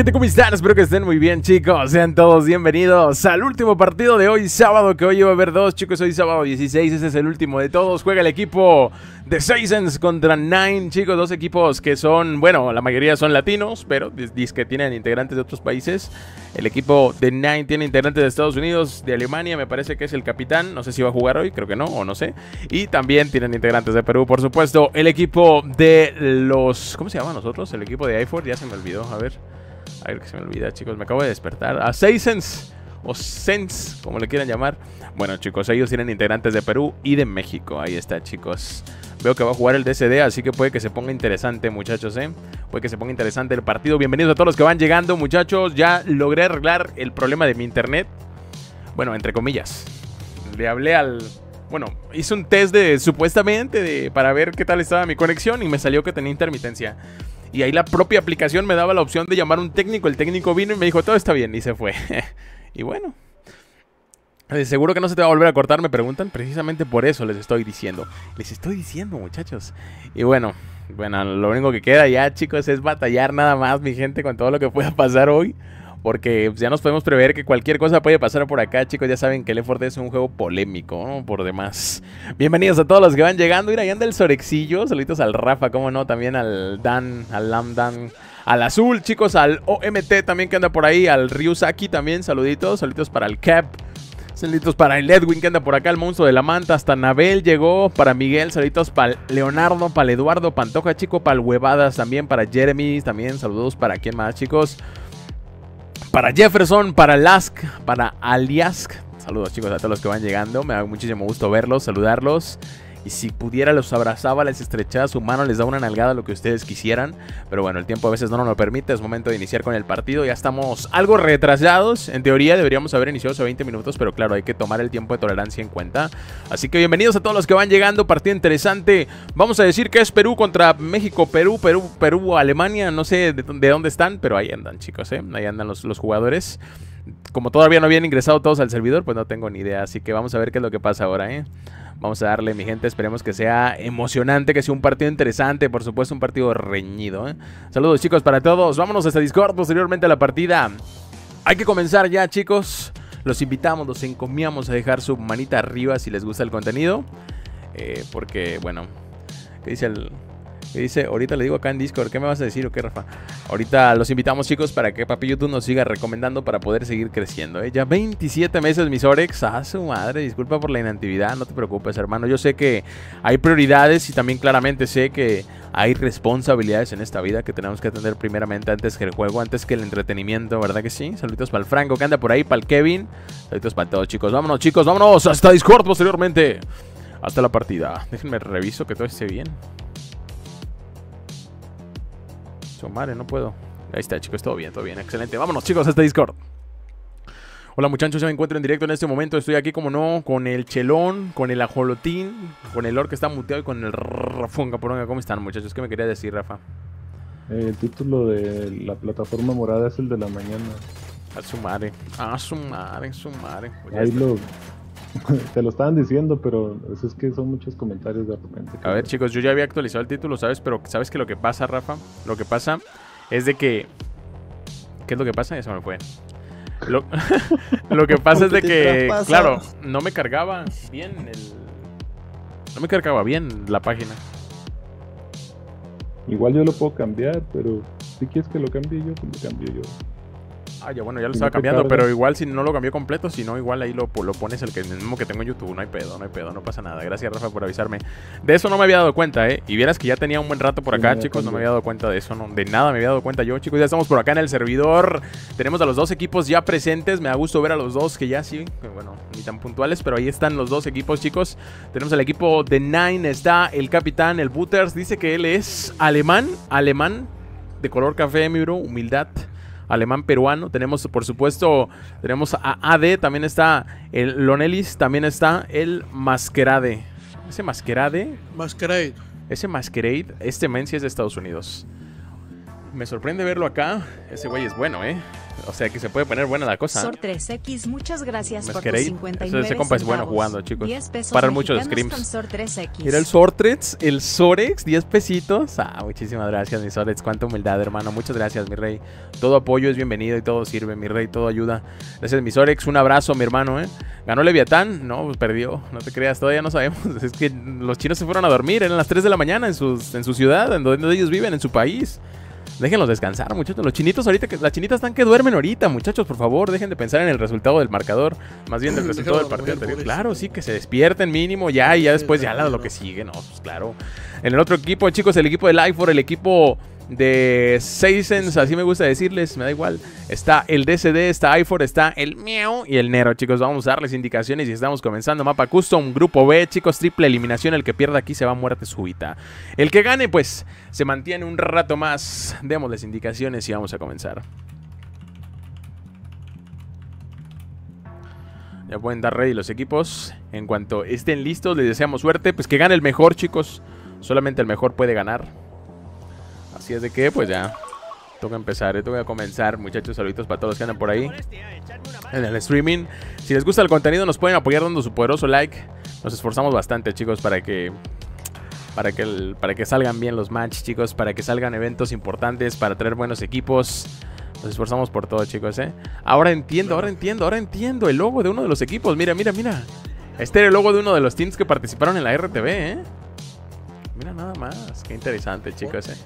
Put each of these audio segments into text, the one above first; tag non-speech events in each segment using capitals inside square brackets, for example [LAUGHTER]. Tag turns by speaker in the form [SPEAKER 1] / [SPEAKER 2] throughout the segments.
[SPEAKER 1] Gente, ¿cómo están? Espero que estén muy bien chicos, sean todos bienvenidos al último partido de hoy sábado, que hoy va a haber dos chicos, hoy sábado 16, ese es el último de todos, juega el equipo de Seasons contra Nine, chicos, dos equipos que son, bueno, la mayoría son latinos, pero dice que tienen integrantes de otros países, el equipo de Nine tiene integrantes de Estados Unidos, de Alemania, me parece que es el capitán, no sé si va a jugar hoy, creo que no, o no sé, y también tienen integrantes de Perú, por supuesto, el equipo de los, ¿cómo se llama nosotros? El equipo de iFord, ya se me olvidó, a ver. A ver que se me olvida, chicos. Me acabo de despertar. A Seisens o Sense, como le quieran llamar. Bueno, chicos, ellos tienen integrantes de Perú y de México. Ahí está, chicos. Veo que va a jugar el DCD, así que puede que se ponga interesante, muchachos, ¿eh? Puede que se ponga interesante el partido. Bienvenidos a todos los que van llegando, muchachos. Ya logré arreglar el problema de mi internet. Bueno, entre comillas. Le hablé al... Bueno, hice un test de supuestamente de, para ver qué tal estaba mi conexión y me salió que tenía intermitencia. Y ahí la propia aplicación me daba la opción de llamar a un técnico. El técnico vino y me dijo, todo está bien. Y se fue. [LAUGHS] y bueno. Eh, seguro que no se te va a volver a cortar, me preguntan. Precisamente por eso les estoy diciendo. Les estoy diciendo, muchachos. Y bueno, bueno, lo único que queda ya, chicos, es batallar nada más, mi gente, con todo lo que pueda pasar hoy. Porque ya nos podemos prever que cualquier cosa puede pasar por acá, chicos. Ya saben que Left 4 es un juego polémico, ¿no? Por demás. Bienvenidos a todos los que van llegando. Mira, ahí anda el Sorexillo. Saluditos al Rafa, cómo no. También al Dan, al Lamdan. Al Azul, chicos. Al OMT también que anda por ahí. Al Ryusaki también. Saluditos. Saluditos para el Cap. Saluditos para el Edwin que anda por acá, el monstruo de la manta. Hasta Nabel llegó. Para Miguel, saluditos para Leonardo, para Eduardo Pantoja, chico. Para el Huevadas también. Para Jeremy también. Saludos para quién más, chicos. Para Jefferson, para Lask, para Aliask. Saludos chicos a todos los que van llegando. Me da muchísimo gusto verlos, saludarlos. Y si pudiera los abrazaba, les estrechaba su mano, les da una nalgada, lo que ustedes quisieran. Pero bueno, el tiempo a veces no nos lo permite, es momento de iniciar con el partido. Ya estamos algo retrasados. En teoría deberíamos haber iniciado hace 20 minutos, pero claro, hay que tomar el tiempo de tolerancia en cuenta. Así que bienvenidos a todos los que van llegando, partido interesante. Vamos a decir que es Perú contra México, Perú, Perú, Perú, Alemania. No sé de, dónde están, pero ahí andan chicos, ¿eh? Ahí andan los, los jugadores como todavía no habían ingresado todos al servidor, pues no tengo ni idea. Así que vamos a ver qué es lo que pasa ahora, ¿eh? Vamos a darle, mi gente. Esperemos que sea emocionante, que sea un partido interesante. Por supuesto, un partido reñido. ¿eh? Saludos, chicos, para todos. Vámonos a este Discord posteriormente a la partida. Hay que comenzar ya, chicos. Los invitamos, los encomiamos a dejar su manita arriba si les gusta el contenido. Eh, porque, bueno, ¿qué dice el, y dice, ahorita le digo acá en Discord, ¿qué me vas a decir o qué, Rafa? Ahorita los invitamos, chicos, para que Papi YouTube nos siga recomendando para poder seguir creciendo. ¿eh? Ya 27 meses, mis Orex. A su madre, disculpa por la inactividad, no te preocupes, hermano. Yo sé que hay prioridades y también claramente sé que hay responsabilidades en esta vida que tenemos que atender primeramente antes que el juego, antes que el entretenimiento, ¿verdad que sí? Saluditos para el Franco que anda por ahí, para el Kevin. Saluditos para todos, chicos. Vámonos, chicos, vámonos hasta Discord posteriormente. Hasta la partida. Déjenme reviso que todo esté bien. Madre, no puedo. Ahí está, chicos, todo bien, todo bien, excelente. Vámonos, chicos, a este Discord. Hola muchachos, yo me encuentro en directo en este momento. Estoy aquí, como no, con el chelón, con el ajolotín, con el or que está muteado y con el rafunga poronga. ¿Cómo están, muchachos? ¿Qué me quería decir, Rafa?
[SPEAKER 2] el título de la plataforma morada es el de la mañana.
[SPEAKER 1] A su madre, a su madre, a su madre.
[SPEAKER 2] Pues Ahí lo, [LAUGHS] Te lo estaban diciendo, pero es que son muchos comentarios de repente.
[SPEAKER 1] A ver, chicos, yo ya había actualizado el título, ¿sabes? Pero ¿sabes que lo que pasa, Rafa? Lo que pasa es de que... ¿Qué es lo que pasa? Eso me fue. Lo, [LAUGHS] lo que pasa es de que, claro, no me cargaba bien el... No me cargaba bien la página.
[SPEAKER 2] Igual yo lo puedo cambiar, pero si quieres que lo cambie yo, pues lo cambio yo.
[SPEAKER 1] Ah, ya bueno, ya lo estaba cambiando, pero igual si no lo cambió completo, si no, igual ahí lo, lo pones el, que, mismo que tengo en YouTube. No hay pedo, no hay pedo, no pasa nada. Gracias, Rafa, por avisarme. De eso no me había dado cuenta, ¿eh? Y vieras que ya tenía un buen rato por acá, chicos. No me había dado cuenta de eso, no, de nada me había dado cuenta yo, chicos. Ya estamos por acá en el servidor. Tenemos a los dos equipos ya presentes. Me da gusto ver a los dos que ya sí, bueno, ni tan puntuales, pero ahí están los dos equipos, chicos. Tenemos el equipo de Nine, está el capitán, el Butters. Dice que él es alemán, alemán, de color café, mi bro, humildad alemán peruano. Tenemos, por supuesto, tenemos a AD, también está el Lonelis, también está el Masquerade. Ese Masquerade.
[SPEAKER 3] Masquerade.
[SPEAKER 1] Ese Masquerade, este men es de Estados Unidos. Me sorprende verlo acá. Ese güey es bueno, ¿eh? O sea que se puede poner buena la cosa.
[SPEAKER 3] Sor 3X, muchas gracias
[SPEAKER 1] ¿Me
[SPEAKER 3] por
[SPEAKER 1] queréis?
[SPEAKER 3] tus 59
[SPEAKER 1] Ese compa es bueno jugando, chicos.
[SPEAKER 3] 10 pesos
[SPEAKER 1] Paran mucho los
[SPEAKER 3] mexicanos
[SPEAKER 1] scrims.
[SPEAKER 3] con Sor 3X.
[SPEAKER 1] Mira el Sortrex, el Sorex, 10 pesitos. Ah, muchísimas gracias, mi Sorex. Cuánta humildad, hermano. Muchas gracias, mi rey. Todo apoyo es bienvenido y todo sirve, mi rey. Todo ayuda. Gracias, mi Sorex. Un abrazo, mi hermano, ¿eh? ¿Ganó Leviatán? No, pues perdió. No te creas, todavía no sabemos. [LAUGHS] Es que los chinos se fueron a dormir. Eran las 3 de la mañana en, sus, en su ciudad, en donde ellos viven, en su país. Déjenlos descansar, muchachos. Los chinitos ahorita, que, las chinitas están que duermen ahorita, muchachos. Por favor, dejen de pensar en el resultado del marcador. Más bien del [LAUGHS] resultado del partido anterior. Claro, sí, que se despierten mínimo ya y ya después ya lo que sigue, ¿no? Pues claro. En el otro equipo, chicos, el equipo de Life el equipo de Seisens, así me gusta decirles, me da igual. Está el DCD, está iFor, está el Miau y el Nero, chicos. Vamos a darles indicaciones y estamos comenzando. Mapa Custom, grupo B, chicos, triple eliminación. El que pierda aquí se va a muerte súbita. El que gane, pues, se mantiene un rato más. Démosles indicaciones y vamos a comenzar. Ya pueden dar ready los equipos. En cuanto estén listos, les deseamos suerte. Pues que gane el mejor, chicos. Solamente el mejor puede ganar. Así es de que, pues ya. Toca empezar, eh, toca comenzar, muchachos. Saluditos para todos los que andan por ahí. En el streaming. Si les gusta el contenido, nos pueden apoyar dando su poderoso like. Nos esforzamos bastante, chicos, para que. Para que, para que salgan bien los matches, chicos. Para que salgan eventos importantes. Para traer buenos equipos. Nos esforzamos por todo, chicos, ¿eh? Ahora entiendo, ahora entiendo, ahora entiendo el logo de uno de los equipos. Mira, mira, mira. Este era el logo de uno de los teams que participaron en la RTV, ¿eh? Mira nada más. Qué interesante, chicos, ¿eh?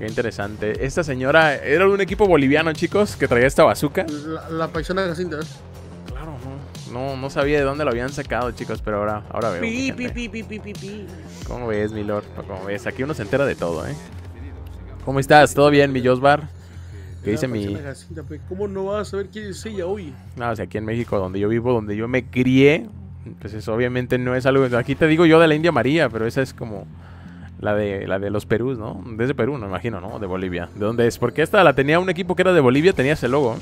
[SPEAKER 1] Qué interesante. Esta señora era de un equipo boliviano, chicos, que traía esta bazooka.
[SPEAKER 4] La, la paisana Jacinta.
[SPEAKER 1] Claro, no, no, no sabía de dónde lo habían sacado, chicos, pero ahora, ahora veo.
[SPEAKER 4] Pi, pi, pi, pi, pi, pi, pi.
[SPEAKER 1] ¿Cómo ves, mi lord? ¿Cómo ves? Aquí uno se entera de todo, ¿eh? ¿Cómo estás? ¿Todo bien, mi Josbar? ¿Qué dice mi...?
[SPEAKER 4] Jacinta. ¿Cómo no vas a saber quién es ella hoy?
[SPEAKER 1] No, o sea, aquí en México, donde yo vivo, donde yo me crié, pues eso obviamente no es algo... Aquí te digo yo de la India María, pero esa es como la de la de los Perús, ¿no? Desde Perú, no imagino, ¿no? De Bolivia. ¿De dónde es? Porque esta la tenía un equipo que era de Bolivia, tenía ese logo.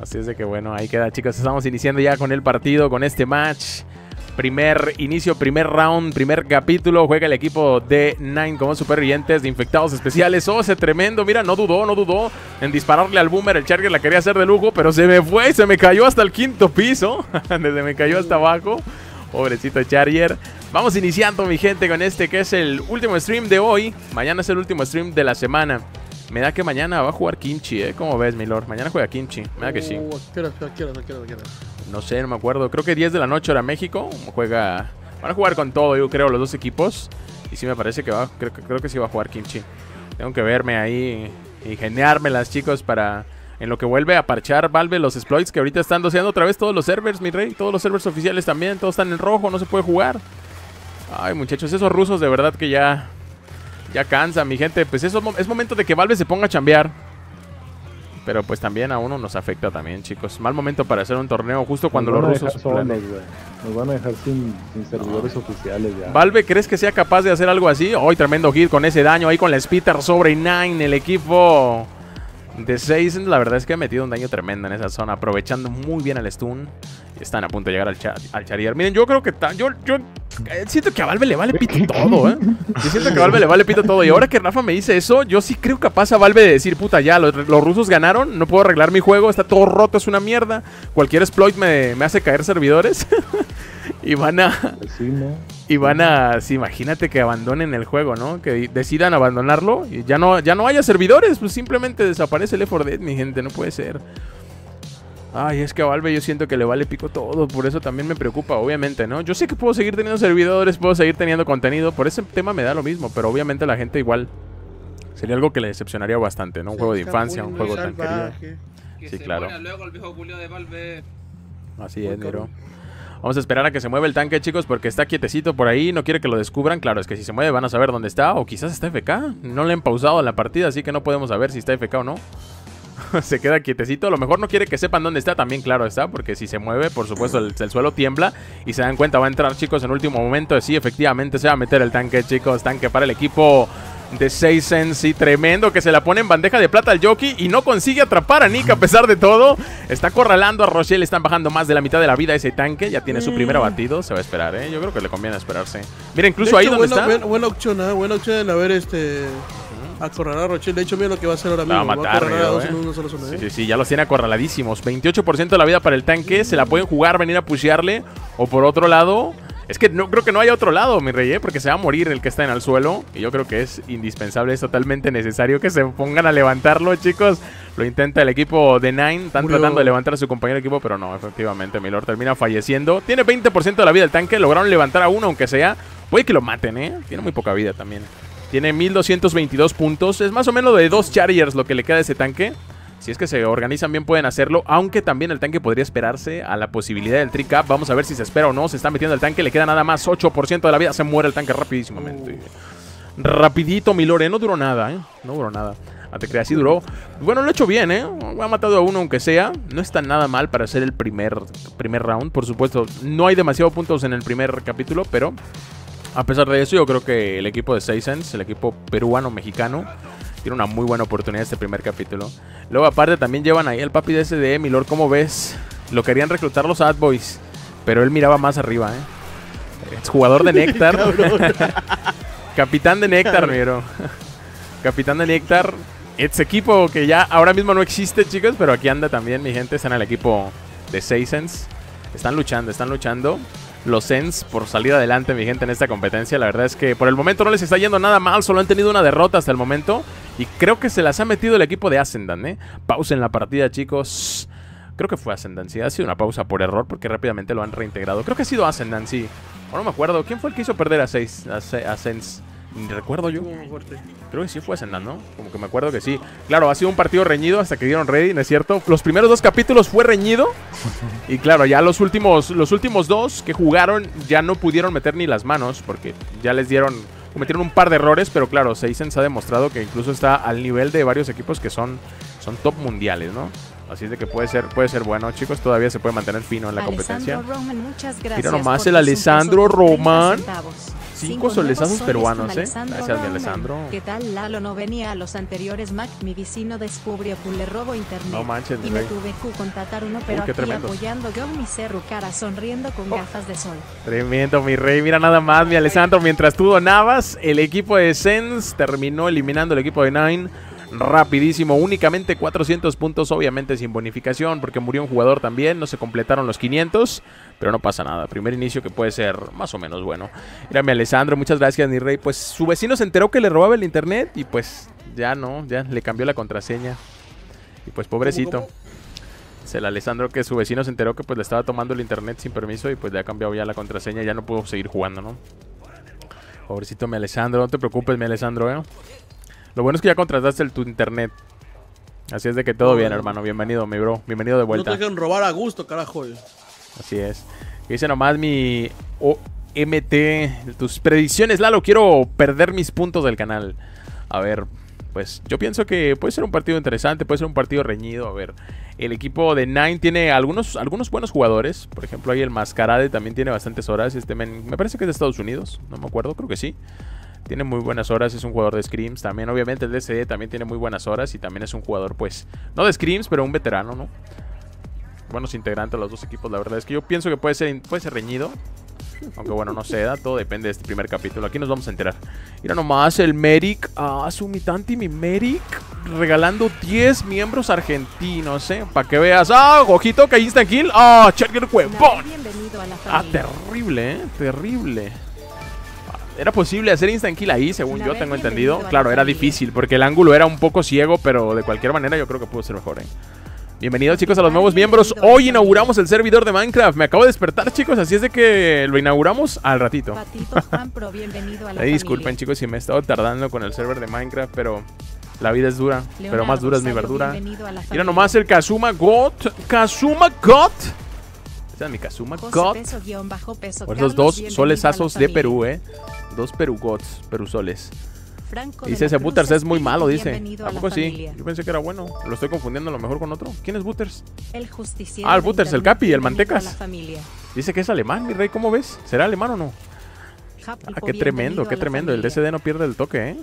[SPEAKER 1] Así es de que bueno, ahí queda, chicos. Estamos iniciando ya con el partido, con este match. Primer inicio, primer round, primer capítulo. Juega el equipo de Nine como supervivientes de infectados especiales. Oh, ese tremendo. Mira, no dudó, no dudó en dispararle al boomer. El Charger la quería hacer de lujo, pero se me fue, se me cayó hasta el quinto piso. [LAUGHS] Desde me cayó hasta abajo. Pobrecito Charger. Vamos iniciando, mi gente, con este que es el último stream de hoy. Mañana es el último stream de la semana. Me da que mañana va a jugar Kimchi, ¿eh? ¿Cómo ves, mi lord? Mañana juega Kimchi. Me da que sí. No sé, no me acuerdo. Creo que 10 de la noche hora México. Juega. Van a jugar con todo, yo creo, los dos equipos. Y sí me parece que va. Creo, que- creo que sí va a jugar Kimchi. Tengo que verme ahí y geniármelas, chicos, para. En lo que vuelve a parchar Valve los exploits que ahorita están doseando otra vez todos los servers, mi rey. Todos los servers oficiales también. Todos están en rojo, no se puede jugar. Ay, muchachos, esos rusos de verdad que ya. Ya cansan, mi gente. Pues eso es mo- es momento de que Valve se ponga a chambear. Pero pues también a uno nos afecta también, chicos. Mal momento para hacer un torneo justo cuando los rusos...
[SPEAKER 2] solos. Nos van a dejar sin, sin servidores oficiales ya.
[SPEAKER 1] Valve, ¿crees que sea capaz de hacer algo así? Hoy tremendo hit con ese daño ahí con la Spitter sobre Nine, el equipo de 6. La verdad es que ha metido un daño tremendo en esa zona, aprovechando muy bien el stun. Están a punto de llegar al, cha- al Charier. Miren, yo creo que ta- yo, yo eh, siento que a Valve le vale pito todo, ¿eh? Yo siento que a Valve le vale pito todo. Y ahora que Rafa me dice eso, yo sí creo capaz a Valve de decir, puta, ya, los, los rusos ganaron, no puedo arreglar mi juego, está todo roto, es una mierda. Cualquier exploit me, me hace caer servidores. [LAUGHS] y van a...
[SPEAKER 2] Sí, ¿no?
[SPEAKER 1] Y van a, sí, imagínate que abandonen el juego, ¿no? Que decidan abandonarlo y ya no, ya no haya servidores, pues simplemente desaparece el 4 Dead, mi gente, no puede ser. Ay, es que a Valve yo siento que le vale pico todo, por eso también me preocupa, obviamente, ¿no? Yo sé que puedo seguir teniendo servidores, puedo seguir teniendo contenido, por ese tema me da lo mismo, pero obviamente la gente igual sería algo que le decepcionaría bastante, ¿no? Un juego de infancia, un juego tan querido.
[SPEAKER 5] Que
[SPEAKER 1] Sí,
[SPEAKER 5] se
[SPEAKER 1] claro.
[SPEAKER 5] luego el viejo Julio de Valve.
[SPEAKER 1] Así
[SPEAKER 4] Muy
[SPEAKER 1] es, Nero. Vamos a esperar a que se mueva el tanque, chicos, porque está quietecito por ahí, no quiere que lo descubran. Claro, es que si se mueve van a saber dónde está, o quizás está FK. No le han pausado la partida, así que no podemos saber si está FK o no. [LAUGHS] se queda quietecito, a lo mejor no quiere que sepan dónde está, también claro está, porque si se mueve, por supuesto, el, el suelo tiembla y se dan cuenta, va a entrar, chicos, en último momento. Sí, efectivamente se va a meter el tanque, chicos, tanque para el equipo de Seisen, sí, tremendo, que se la pone en bandeja de plata al jockey y no consigue atrapar a Nick a pesar de todo. Está acorralando a Rochelle, están bajando más de la mitad de la vida ese tanque, ya tiene su primer abatido, se va a esperar, ¿eh? Yo creo que le conviene esperarse. Mira, incluso ahí donde
[SPEAKER 4] buena,
[SPEAKER 1] está...
[SPEAKER 4] buena, buena opción, ¿ah? Buena opción en haber este. Acorralar a Rochelle. De hecho, mira lo que va a hacer ahora
[SPEAKER 1] La va
[SPEAKER 4] mismo.
[SPEAKER 1] a matar,
[SPEAKER 4] a
[SPEAKER 1] eh.
[SPEAKER 4] en ¿eh?
[SPEAKER 1] sí, sí, ya los tiene acorraladísimos. 28% de la vida para el tanque. Se la pueden jugar, venir a pushearle. O por otro lado. Es que no creo que no haya otro lado, mi rey, ¿eh? porque se va a morir el que está en el suelo. Y yo creo que es indispensable, es totalmente necesario que se pongan a levantarlo, chicos. Lo intenta el equipo de Nine. Están
[SPEAKER 4] Murió.
[SPEAKER 1] tratando de levantar a su compañero de equipo, pero no, efectivamente, Milord termina falleciendo. Tiene 20% de la vida el tanque. Lograron levantar a uno, aunque sea. Puede que lo maten, ¿eh? Tiene muy poca vida también. Tiene 1222 puntos. Es más o menos de dos Chargers lo que le queda a ese tanque. Si es que se organizan bien pueden hacerlo, aunque también el tanque podría esperarse a la posibilidad del trick up. Vamos a ver si se espera o no. Se está metiendo el tanque, le queda nada más 8% de la vida. Se muere el tanque rapidísimamente. Rapidito, mi lore. No duró nada, ¿eh? No duró nada. A te creas, sí duró. Bueno, lo he hecho bien, ¿eh? Ha matado a uno aunque sea. No está nada mal para ser el primer, primer round. Por supuesto, no hay demasiados puntos en el primer capítulo, pero a pesar de eso, yo creo que el equipo de Seisens, el equipo peruano-mexicano, tiene una muy buena oportunidad este primer capítulo. Luego, aparte, también llevan ahí al papi de SD, Milord, ¿cómo ves? Lo querían reclutar los Ad Boys, pero él miraba más arriba, ¿eh? Es jugador de [LAUGHS] Néctar. [LAUGHS] Capitán de Néctar, miro. [LAUGHS] Capitán de Néctar. Ex equipo que ya ahora mismo no existe, chicos, pero aquí anda también mi gente. Están en el equipo de Seisens. Están luchando, están luchando. Los Sens por salir adelante, mi gente, en esta competencia. La verdad es que por el momento no les está yendo nada mal. Solo han tenido una derrota hasta el momento. Y creo que se las ha metido el equipo de Ascendan, ¿eh? Pausa en la partida, chicos. Creo que fue Ascendan, sí. Ha sido una pausa por error porque rápidamente lo han reintegrado. Creo que ha sido Ascendan, sí. O no me acuerdo. ¿Quién fue el que hizo perder a, seis, a, Se- a Sens? Ni recuerdo yo. Creo que sí fue Ascendan, ¿no? Como que me acuerdo que sí. Claro, ha sido un partido reñido hasta que dieron ready, ¿no es cierto? Los primeros dos capítulos fue reñido. Y claro, ya los últimos, los últimos dos que jugaron ya no pudieron meter ni las manos porque ya les dieron, cometieron un par de errores, pero claro, Seisens ha demostrado que incluso está al nivel de varios equipos que son, son top mundiales, ¿no? Así es de que puede ser, puede ser bueno, chicos, todavía se puede mantener fino en la competencia.
[SPEAKER 3] Roman, muchas gracias
[SPEAKER 1] nomás el Alessandro
[SPEAKER 3] un peso con 30
[SPEAKER 1] Roman.
[SPEAKER 3] centavos.
[SPEAKER 1] Cinco
[SPEAKER 3] Cinco
[SPEAKER 1] solesazos
[SPEAKER 3] nuevos soles
[SPEAKER 1] peruanos, ¿eh? Gracias, mi. Alessandro.
[SPEAKER 3] ¿Qué tal, Lalo? No venía a los anteriores Mac. Mi vecino descubrió que le robo internet.
[SPEAKER 1] No manches,
[SPEAKER 3] Y me tuve que contratar uno, pero
[SPEAKER 1] qué
[SPEAKER 3] aquí apoyando yo mi cerro cara, sonriendo con gafas de sol.
[SPEAKER 1] Tremendo, mi rey. Mira nada más, mi Alessandro. Mientras tú donabas, el equipo de Sens terminó eliminando el equipo de Nine. Rapidísimo, únicamente 400 puntos, obviamente sin bonificación, porque murió un jugador también, no se completaron los 500, pero no pasa nada. Primer inicio que puede ser más o menos bueno. Mira, mi Alessandro, muchas gracias, mi rey. Pues su vecino se enteró que le robaba el internet y pues ya no, ya le cambió la contraseña. Y pues pobrecito. Es el Alessandro que su vecino se enteró que pues le estaba tomando el internet sin permiso y pues le ha cambiado ya la contraseña, ya no pudo seguir jugando, ¿no? Pobrecito mi Alessandro, no te preocupes mi Alessandro, ¿eh? Lo bueno es que ya contrataste el, tu internet. Así es de que todo bien, hermano. Bienvenido, mi bro. Bienvenido de
[SPEAKER 4] No te
[SPEAKER 1] vuelta.
[SPEAKER 4] dejan robar a gusto, carajo.
[SPEAKER 1] Así es. Dice nomás mi OMT, tus predicciones, Lalo. Quiero perder mis puntos del canal. A ver, pues yo pienso que puede ser un partido interesante, puede ser un partido reñido. A ver, el equipo de Nine tiene algunos, algunos buenos jugadores. Por ejemplo, ahí el Mascarade también tiene bastantes horas. Este men- me parece que es de Estados Unidos, no me acuerdo, creo que sí. Tiene muy buenas horas, es un jugador de Screams. También, obviamente, el DCD también tiene muy buenas horas y también es un jugador, pues, no de Screams, pero un veterano, ¿no? buenos integrantes los dos equipos. La verdad es que yo pienso que puede ser, puede ser reñido. Aunque bueno, no da, todo depende de este primer capítulo. Aquí nos vamos a enterar. Mira nomás el Merrick. Ah, su mitanti, mi Merrick. Regalando 10 miembros argentinos, ¿eh? Para que veas. Ah, ojito, que instant kill. Ah, Charger huevón. Ah, terrible, ¿eh? Terrible. Era posible hacer instant kill ahí, según yo tengo entendido. Claro, era difícil porque el ángulo era un poco ciego, pero de cualquier manera yo creo que pudo ser mejor, ¿eh? Bienvenidos chicos a los nuevos miembros. Hoy inauguramos el servidor de Minecraft. Me acabo de despertar chicos, así es de que lo inauguramos al ratito.
[SPEAKER 3] Patito [LAUGHS] Juan Pro, bienvenido a la
[SPEAKER 1] Ahí disculpen chicos si me he estado tardando con el server de Minecraft, pero la vida es dura. pero más dura es mi verdura. Mira nomás el Kazuma God. Kazuma. Esa es mi Kazuma
[SPEAKER 3] peso.
[SPEAKER 1] Por esos dos solesazos de Perú, eh. Dos Perú Gods, Perú soles.
[SPEAKER 3] Franco de
[SPEAKER 1] Dice ese Butters es muy malo, dice. ¿A poco sí? Yo pensé que era bueno. Lo estoy confundiendo a lo mejor con otro. ¿Quién es Butters?
[SPEAKER 3] El justiciero
[SPEAKER 1] Ah, el Butters, el Capi, el Mantecas.
[SPEAKER 3] la familia.
[SPEAKER 1] Dice que es alemán, mi rey. ¿Cómo ves? ¿Será alemán o no? Ah, qué tremendo, qué tremendo. El. DCD no pierde el toque, ¿eh?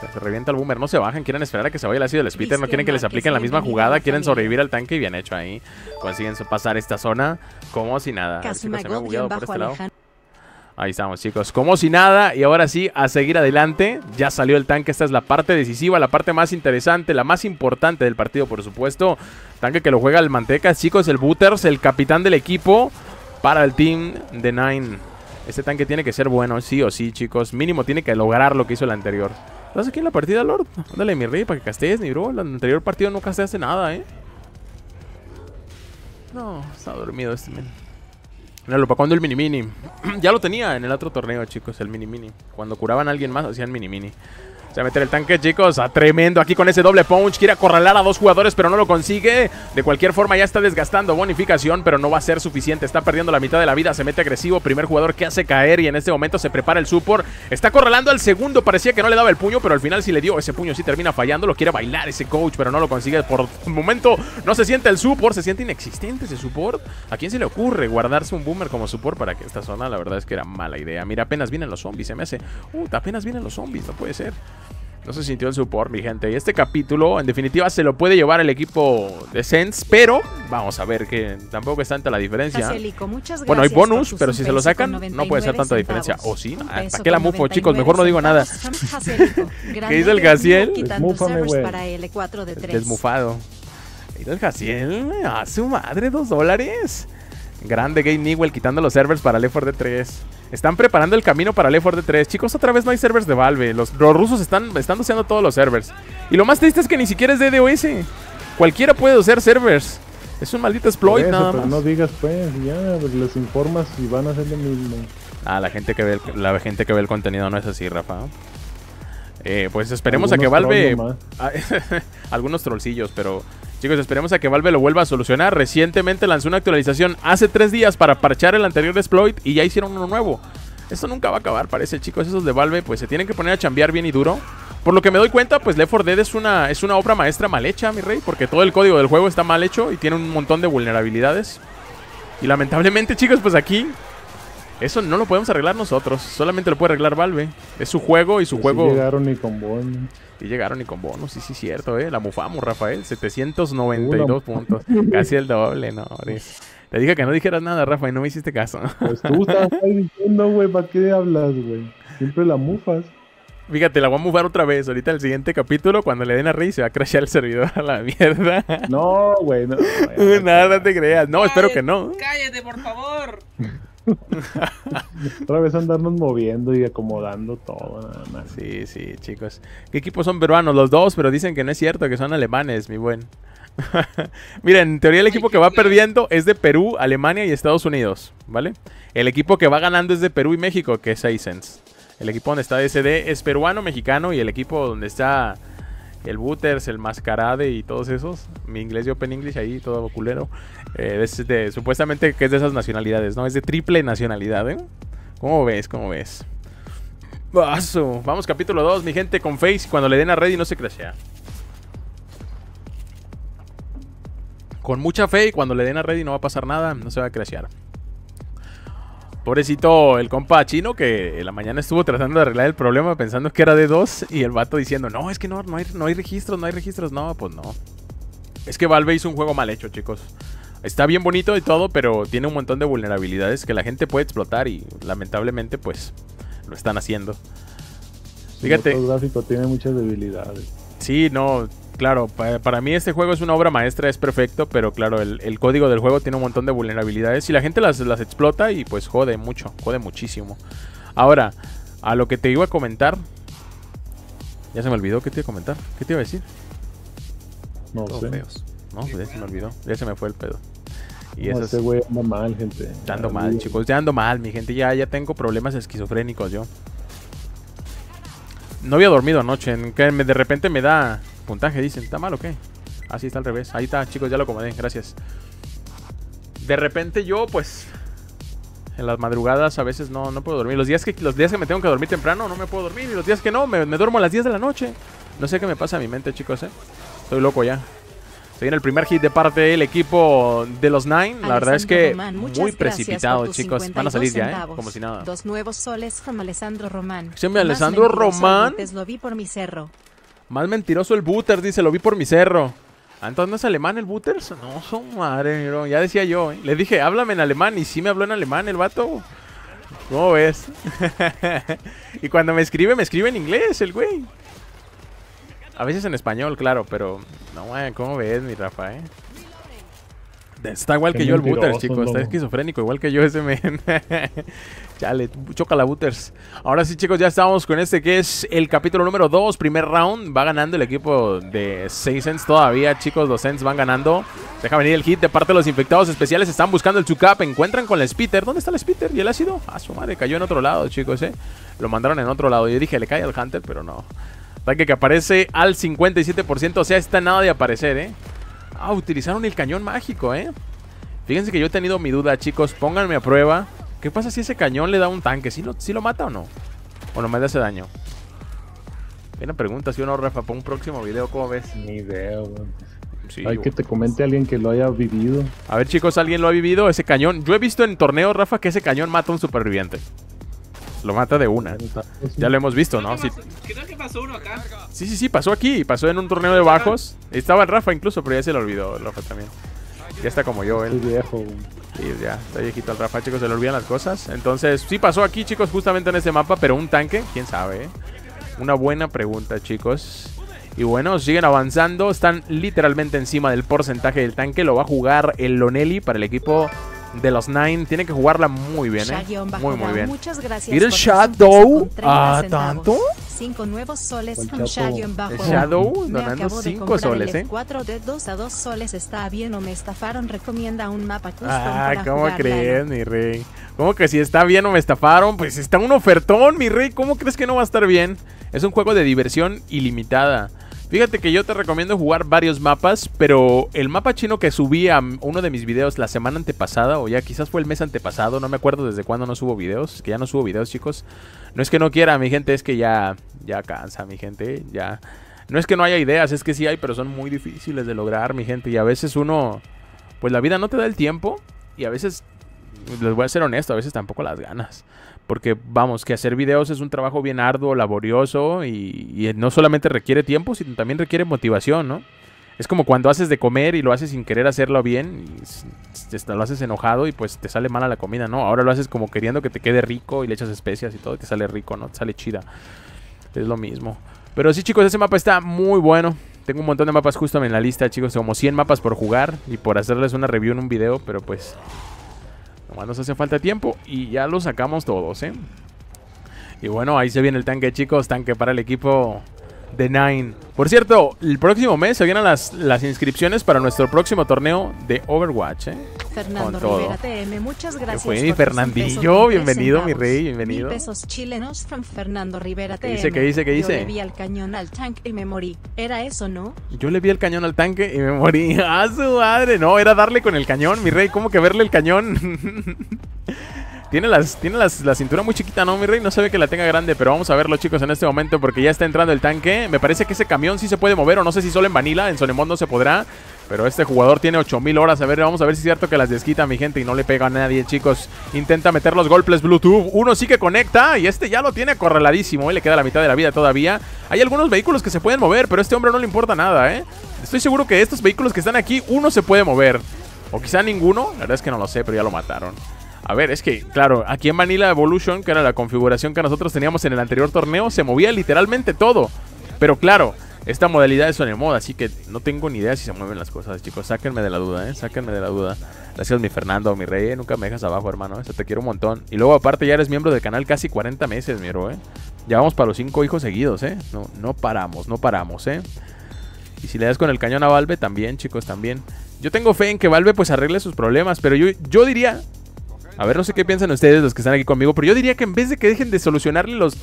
[SPEAKER 1] Se, se revienta el boomer. No se bajan, quieren esperar a que se vaya el ácido del Spitter. No quieren que les apliquen la misma jugada.
[SPEAKER 3] la
[SPEAKER 1] Quieren sobrevivir al tanque y bien hecho ahí. Consiguen pasar esta zona como si nada. A ver, se me ha
[SPEAKER 3] God,
[SPEAKER 1] bugueado por este lado. Ahí estamos, chicos. Como si nada. Y ahora sí, a seguir adelante. Ya salió el tanque. Esta es la parte decisiva, la parte más interesante, la más importante del partido, por supuesto. Tanque que lo juega el Manteca, chicos. El Butters, el capitán del equipo para el team de Nine. Este tanque tiene que ser bueno, sí o sí, chicos. Mínimo tiene que lograr lo que hizo el anterior. ¿Estás aquí en la partida, Lord? Ándale, mi rey, para que castees, ni bro. El anterior partido no casteaste nada, ¿eh? No, está dormido este men. Míralo, ¿para cuando el mini mini? [CLEARS THROAT] ya lo tenía en el otro torneo, chicos, el mini mini. Cuando curaban a alguien más, hacían mini mini. Se va a meter el tanque, chicos. A tremendo aquí con ese doble punch. Quiere acorralar a dos jugadores, pero no lo consigue. De cualquier forma, ya está desgastando bonificación, pero no va a ser suficiente. Está perdiendo la mitad de la vida. Se mete agresivo. Primer jugador que hace caer y en este momento se prepara el support. Está acorralando al segundo. Parecía que no le daba el puño, pero al final sí le dio. Ese puño sí termina fallando. Lo quiere bailar ese coach, pero no lo consigue. Por momento no se siente el support. Se siente inexistente ese support. ¿A quién se le ocurre guardarse un boomer como support para que esta zona? La verdad es que era mala idea. Mira, apenas vienen los zombies. Se me hace. Uh, apenas vienen los zombies. No puede ser. No se sintió el support, mi gente. Y este capítulo, en definitiva, se lo puede llevar el equipo de Sense. Pero vamos a ver que tampoco es tanta la diferencia. Bueno, hay bonus, pero si se lo sacan, no puede ser
[SPEAKER 3] 99
[SPEAKER 1] tanta diferencia. ¿O sí? ¿Para qué la mufo, chicos?
[SPEAKER 3] 99
[SPEAKER 1] Mejor no digo nada. [LAUGHS]
[SPEAKER 3] grande
[SPEAKER 1] dice el Gaciel?
[SPEAKER 3] quitando
[SPEAKER 2] Desmúfame,
[SPEAKER 3] servers
[SPEAKER 2] güey.
[SPEAKER 3] para L4 de 3.
[SPEAKER 1] Desmufado. Mira el Jaciel. A su madre, dos dólares. Grande Game Newell quitando los servers para Left 4 Dead 3. Están preparando el camino para Left 4 Dead 3. Chicos, otra vez no hay servers de Valve. Los, los rusos están, están usando todos los servers. Y lo más triste es que ni siquiera es DDoS. Cualquiera puede usar servers. Es un maldito exploit
[SPEAKER 2] eso,
[SPEAKER 1] nada
[SPEAKER 2] pero
[SPEAKER 1] más.
[SPEAKER 2] no digas pues, ya, pues, les informas y van a hacer lo mismo.
[SPEAKER 1] Ah, la gente que ve el, la gente que ve el contenido no es así, Rafa. Eh, pues esperemos a que Valve. [LAUGHS] [LAUGHS] Algunos trollcillos, pero. Chicos, esperemos a que Valve lo vuelva a solucionar. Recientemente lanzó una actualización hace tres días para parchar el anterior exploit y ya hicieron uno nuevo. Esto nunca va a acabar, parece, chicos. Esos de Valve, pues se tienen que poner a chambear bien y duro. Por lo que me doy cuenta, pues Left 4 Dead es una, es una obra maestra mal hecha, mi rey. Porque todo el código del juego está mal hecho y tiene un montón de vulnerabilidades. Y lamentablemente, chicos, pues aquí eso no lo podemos arreglar nosotros, solamente lo puede arreglar Valve. Es su juego y su
[SPEAKER 2] Pues sí
[SPEAKER 1] juego.
[SPEAKER 2] llegaron y con bono.
[SPEAKER 1] Y llegaron y con bonus, sí, sí, cierto, eh. La mufamos, Rafael. 792 puntos. Casi el doble, no, hombre. Te dije que no dijeras nada, Rafa, y no me hiciste caso.
[SPEAKER 2] Pues tú estabas [LAUGHS] ahí diciendo, güey, ¿para qué hablas, güey? Siempre la mufas.
[SPEAKER 1] Fíjate, la voy a mufar otra vez. Ahorita en el siguiente capítulo, cuando le den a Rey, se va a crashear el servidor a la mierda.
[SPEAKER 2] No, güey, no. no, [LAUGHS]
[SPEAKER 1] nada, no te creas. No, espero que no.
[SPEAKER 5] Cállate, por favor. [LAUGHS]
[SPEAKER 2] Otra vez andarnos moviendo y acomodando todo, nada más.
[SPEAKER 1] Sí, sí, chicos. ¿Qué equipos son peruanos? Los dos, pero dicen que no es cierto, que son alemanes, mi buen. [LAUGHS] Miren, en teoría el equipo que va perdiendo es de Perú, Alemania y Estados Unidos, ¿vale? El equipo que va ganando es de Perú y México, que es Seisens. El equipo donde está SD es peruano, mexicano y el equipo donde está el Booters, el Mascarade y todos esos, mi inglés y Open English ahí, todo culero, eh, es de- supuestamente que es de esas nacionalidades, ¿no? Es de triple nacionalidad, ¿eh? ¿Cómo ves? ¿Cómo ves? Vaso. Vamos, capítulo 2, mi gente, con Face. Cuando le den a Ready no se crashea. Con mucha fe y cuando le den a Ready no va a pasar nada, no se va a crashear. Pobrecito el compa chino que en la mañana estuvo tratando de arreglar el problema pensando que era de dos y el vato diciendo, no, es que no, no, hay, no hay registros, no hay registros. No, pues no. Es que Valve hizo un juego mal hecho, chicos. Está bien bonito y todo, pero tiene un montón de vulnerabilidades que la gente puede explotar y lamentablemente pues lo están haciendo. Fíjate.
[SPEAKER 2] El gráfico tiene muchas debilidades.
[SPEAKER 1] Sí, no, claro, pa- para mí este juego es una obra maestra, es perfecto, pero claro, el, el código del juego tiene un montón de vulnerabilidades y la gente las, las explota y pues jode mucho, jode muchísimo. Ahora, a lo que te iba a comentar, ya se me olvidó qué te iba a comentar, qué te iba a decir.
[SPEAKER 2] No
[SPEAKER 1] Todos
[SPEAKER 2] sé.
[SPEAKER 1] feos. No, ya se me olvidó, ya se me fue el pedo. Y
[SPEAKER 2] No,
[SPEAKER 1] eso
[SPEAKER 2] ese
[SPEAKER 1] es,
[SPEAKER 2] güey anda mal, gente.
[SPEAKER 1] ya ando mal, chicos, ya ando mal, mi gente, ya, ya tengo problemas esquizofrénicos yo. No había dormido anoche, de repente me da puntaje, dicen, ¿está mal o qué? Ah, sí, está al revés. Ahí está, chicos, ya lo acomodé, gracias. De repente yo, pues, en las madrugadas a veces no, no puedo dormir. Los días, que, los días que me tengo que dormir temprano no me puedo dormir. Y los días que no, me, me duermo a las 10 de la noche. No sé qué me pasa a mi mente, chicos, ¿eh? Estoy loco ya. Se viene el primer hit de parte del equipo de los Nine. La verdad es que
[SPEAKER 3] Román,
[SPEAKER 1] muy precipitado, chicos. Van a salir
[SPEAKER 3] 52
[SPEAKER 1] ya, ¿eh? Como si nada.
[SPEAKER 3] Dos nuevos soles from Alessandro Román.
[SPEAKER 1] Llama
[SPEAKER 3] Más
[SPEAKER 1] Alessandro
[SPEAKER 3] mentiroso,
[SPEAKER 1] Román.
[SPEAKER 3] antes lo vi por mi cerro.
[SPEAKER 1] Más mentiroso el Butters, dice, lo vi por mi cerro. Ah, entonces no es alemán el Butters. No, su madre, bro. Ya decía yo, ¿eh? Le dije, háblame en alemán. Y sí me habló en alemán el vato. ¿Cómo ves? [LAUGHS] y cuando me escribe, me escribe en inglés el güey. A veces en español, claro, pero... No, güey, ¿cómo ves, mi Rafa, eh? Está igual
[SPEAKER 2] Qué
[SPEAKER 1] que yo el Butters, chicos. Está esquizofrénico, igual que yo ese men. [LAUGHS] Chale, choca la Butters. Ahora sí, chicos, ya estamos con este que es el capítulo número 2, primer round. Va ganando el equipo de Seasons todavía, chicos. Los Sens van ganando. Deja venir el hit de parte de los infectados especiales. Están buscando el Chucap. Encuentran con la Spitter. ¿Dónde está la Spitter? ¿Y el ácido? Ah, su madre, cayó en otro lado, chicos, eh. Lo mandaron en otro lado. Yo dije, le cae al Hunter, pero no. Ataque que aparece al 57%. O sea, está nada de aparecer, eh. Ah, utilizaron el cañón mágico, ¿eh? Fíjense que yo he tenido mi duda, chicos. Pónganme a prueba. ¿Qué pasa si ese cañón le da un tanque? ¿Sí lo, sí lo mata o no? ¿O no me hace daño? Una pregunta, si o no, Rafa, para un próximo video, ¿cómo ves?
[SPEAKER 2] Ni idea, weón.
[SPEAKER 1] Sí,
[SPEAKER 2] Hay que te comente alguien que lo haya vivido.
[SPEAKER 1] A ver, chicos, ¿alguien lo ha vivido? Ese cañón. Yo he visto en torneos, Rafa, que ese cañón mata a un superviviente. Lo mata de una. Ya lo hemos visto, ¿no? Sí,
[SPEAKER 5] Creo que pasó- Creo que pasó uno acá.
[SPEAKER 1] sí, sí, sí, pasó aquí. Pasó en un torneo de bajos. Estaba el Rafa incluso, pero ya se lo olvidó el Rafa también. Ya está como yo, él.
[SPEAKER 2] Viejo.
[SPEAKER 1] Sí, ya, está viejito el Rafa, chicos, se le olvidan las cosas. Entonces, sí pasó aquí, chicos, justamente en este mapa, pero un tanque, quién sabe, ¿eh? Una buena pregunta, chicos. Y bueno, siguen avanzando, están literalmente encima del porcentaje del tanque. Lo va a jugar el Lonelli para el equipo de los Nine. Tiene que jugarla muy bien, ¿eh? Muy, muy bien.
[SPEAKER 3] Muchas gracias.
[SPEAKER 1] ¿Y el
[SPEAKER 3] por
[SPEAKER 1] Shadow?
[SPEAKER 3] su con 30
[SPEAKER 1] ¿Ah, tanto?
[SPEAKER 3] Cinco nuevos soles.
[SPEAKER 2] ¿Cuál
[SPEAKER 3] from
[SPEAKER 2] Shadow?
[SPEAKER 1] Donando
[SPEAKER 3] acabo de
[SPEAKER 1] cinco
[SPEAKER 3] comprar
[SPEAKER 1] soles,
[SPEAKER 3] el
[SPEAKER 1] ¿eh?
[SPEAKER 3] F4 de 2 a 2 soles está bien o me estafaron. Recomienda un mapa custom
[SPEAKER 1] Ah,
[SPEAKER 3] para
[SPEAKER 1] ¿cómo crees, mi rey? ¿Cómo que si está bien o me estafaron? Pues está un ofertón, mi rey. ¿Cómo crees que no va a estar bien? Es un juego de diversión ilimitada. Fíjate que yo te recomiendo jugar varios mapas, pero el mapa chino que subí a uno de mis videos la semana antepasada, o ya quizás fue el mes antepasado, no me acuerdo desde cuándo no subo videos, que ya no subo videos, chicos. No es que no quiera, mi gente, es que ya, ya cansa, mi gente, ya. No es que no haya ideas, es que sí hay, pero son muy difíciles de lograr, mi gente, y a veces uno, pues la vida no te da el tiempo, y a veces, les voy a ser honesto, a veces tampoco las ganas. Porque vamos, que hacer videos es un trabajo bien arduo, laborioso y, no solamente requiere tiempo, sino también requiere motivación, ¿no? Es como cuando haces de comer y lo haces sin querer hacerlo bien y lo haces enojado y pues te sale mala la comida, ¿no? Ahora lo haces como queriendo que te quede rico y le echas especias y todo y te sale rico, ¿no? Te sale chida. Es lo mismo. Pero sí, chicos, ese mapa está muy bueno. Tengo un montón de mapas justo en la lista, chicos. Como 100 mapas por jugar y por hacerles una review en un video, pero pues Nomás nos hace falta tiempo y ya lo sacamos todos, ¿eh? Y bueno, ahí se viene el tanque, chicos. Tanque para el equipo de Nine. Por cierto, el próximo mes se vienen las, las inscripciones para nuestro próximo torneo de Overwatch, ¿eh?
[SPEAKER 3] Fernando
[SPEAKER 1] Con todo.
[SPEAKER 3] Rivera TM, muchas gracias.
[SPEAKER 1] fue, mi Fernandillo? Bienvenido, mi rey, bienvenido.
[SPEAKER 3] Mil pesos chilenos from Fernando Rivera
[SPEAKER 1] ¿Qué
[SPEAKER 3] TM.
[SPEAKER 1] dice, qué dice, qué dice?
[SPEAKER 3] Yo le vi al cañón al tank y me morí. ¿Era eso, no?
[SPEAKER 1] Yo le vi el cañón al tanque y me morí. [LAUGHS] ¡Ah, su madre! No, era darle con el cañón, mi rey. ¿Cómo que verle el cañón? [LAUGHS] tiene las, tiene las, la cintura muy chiquita, ¿no, mi rey? No se ve que la tenga grande, pero vamos a verlo, chicos, en este momento porque ya está entrando el tanque. Me parece que ese camión sí se puede mover, o no sé si solo en Vanilla, en Sonemon no se podrá. Pero este jugador tiene 8000 horas. A ver, vamos a ver si es cierto que las desquita, mi gente, y no le pega a nadie, chicos. Intenta meter los golpes Bluetooth. Uno sí que conecta y este ya lo tiene acorraladísimo. Y le queda la mitad de la vida todavía. Hay algunos vehículos que se pueden mover, pero a este hombre no le importa nada, ¿eh? Estoy seguro que estos vehículos que están aquí, uno se puede mover. O quizá ninguno. La verdad es que no lo sé, pero ya lo mataron. A ver, es que, claro, aquí en Vanilla Evolution, que era la configuración que nosotros teníamos en el anterior torneo, se movía literalmente todo. Pero claro, esta modalidad es Sony Mod, así que no tengo ni idea si se mueven las cosas, chicos. Sáquenme de la duda, ¿eh? Sáquenme de la duda. Gracias, mi Fernando, mi rey. ¿eh? Nunca me dejas abajo, hermano. Eso te quiero un montón. Y luego, aparte, ya eres miembro del canal casi 40 meses, mi bro, ¿eh? Ya vamos para los 5 hijos seguidos, ¿eh? No, no paramos, no paramos, ¿eh? Y si le das con el cañón a Valve, también, chicos, también. Yo tengo fe en que Valve, pues, arregle sus problemas, pero yo, yo diría... A ver, no sé qué piensan ustedes, los que están aquí conmigo, pero yo diría que en vez de que dejen de solucionarle los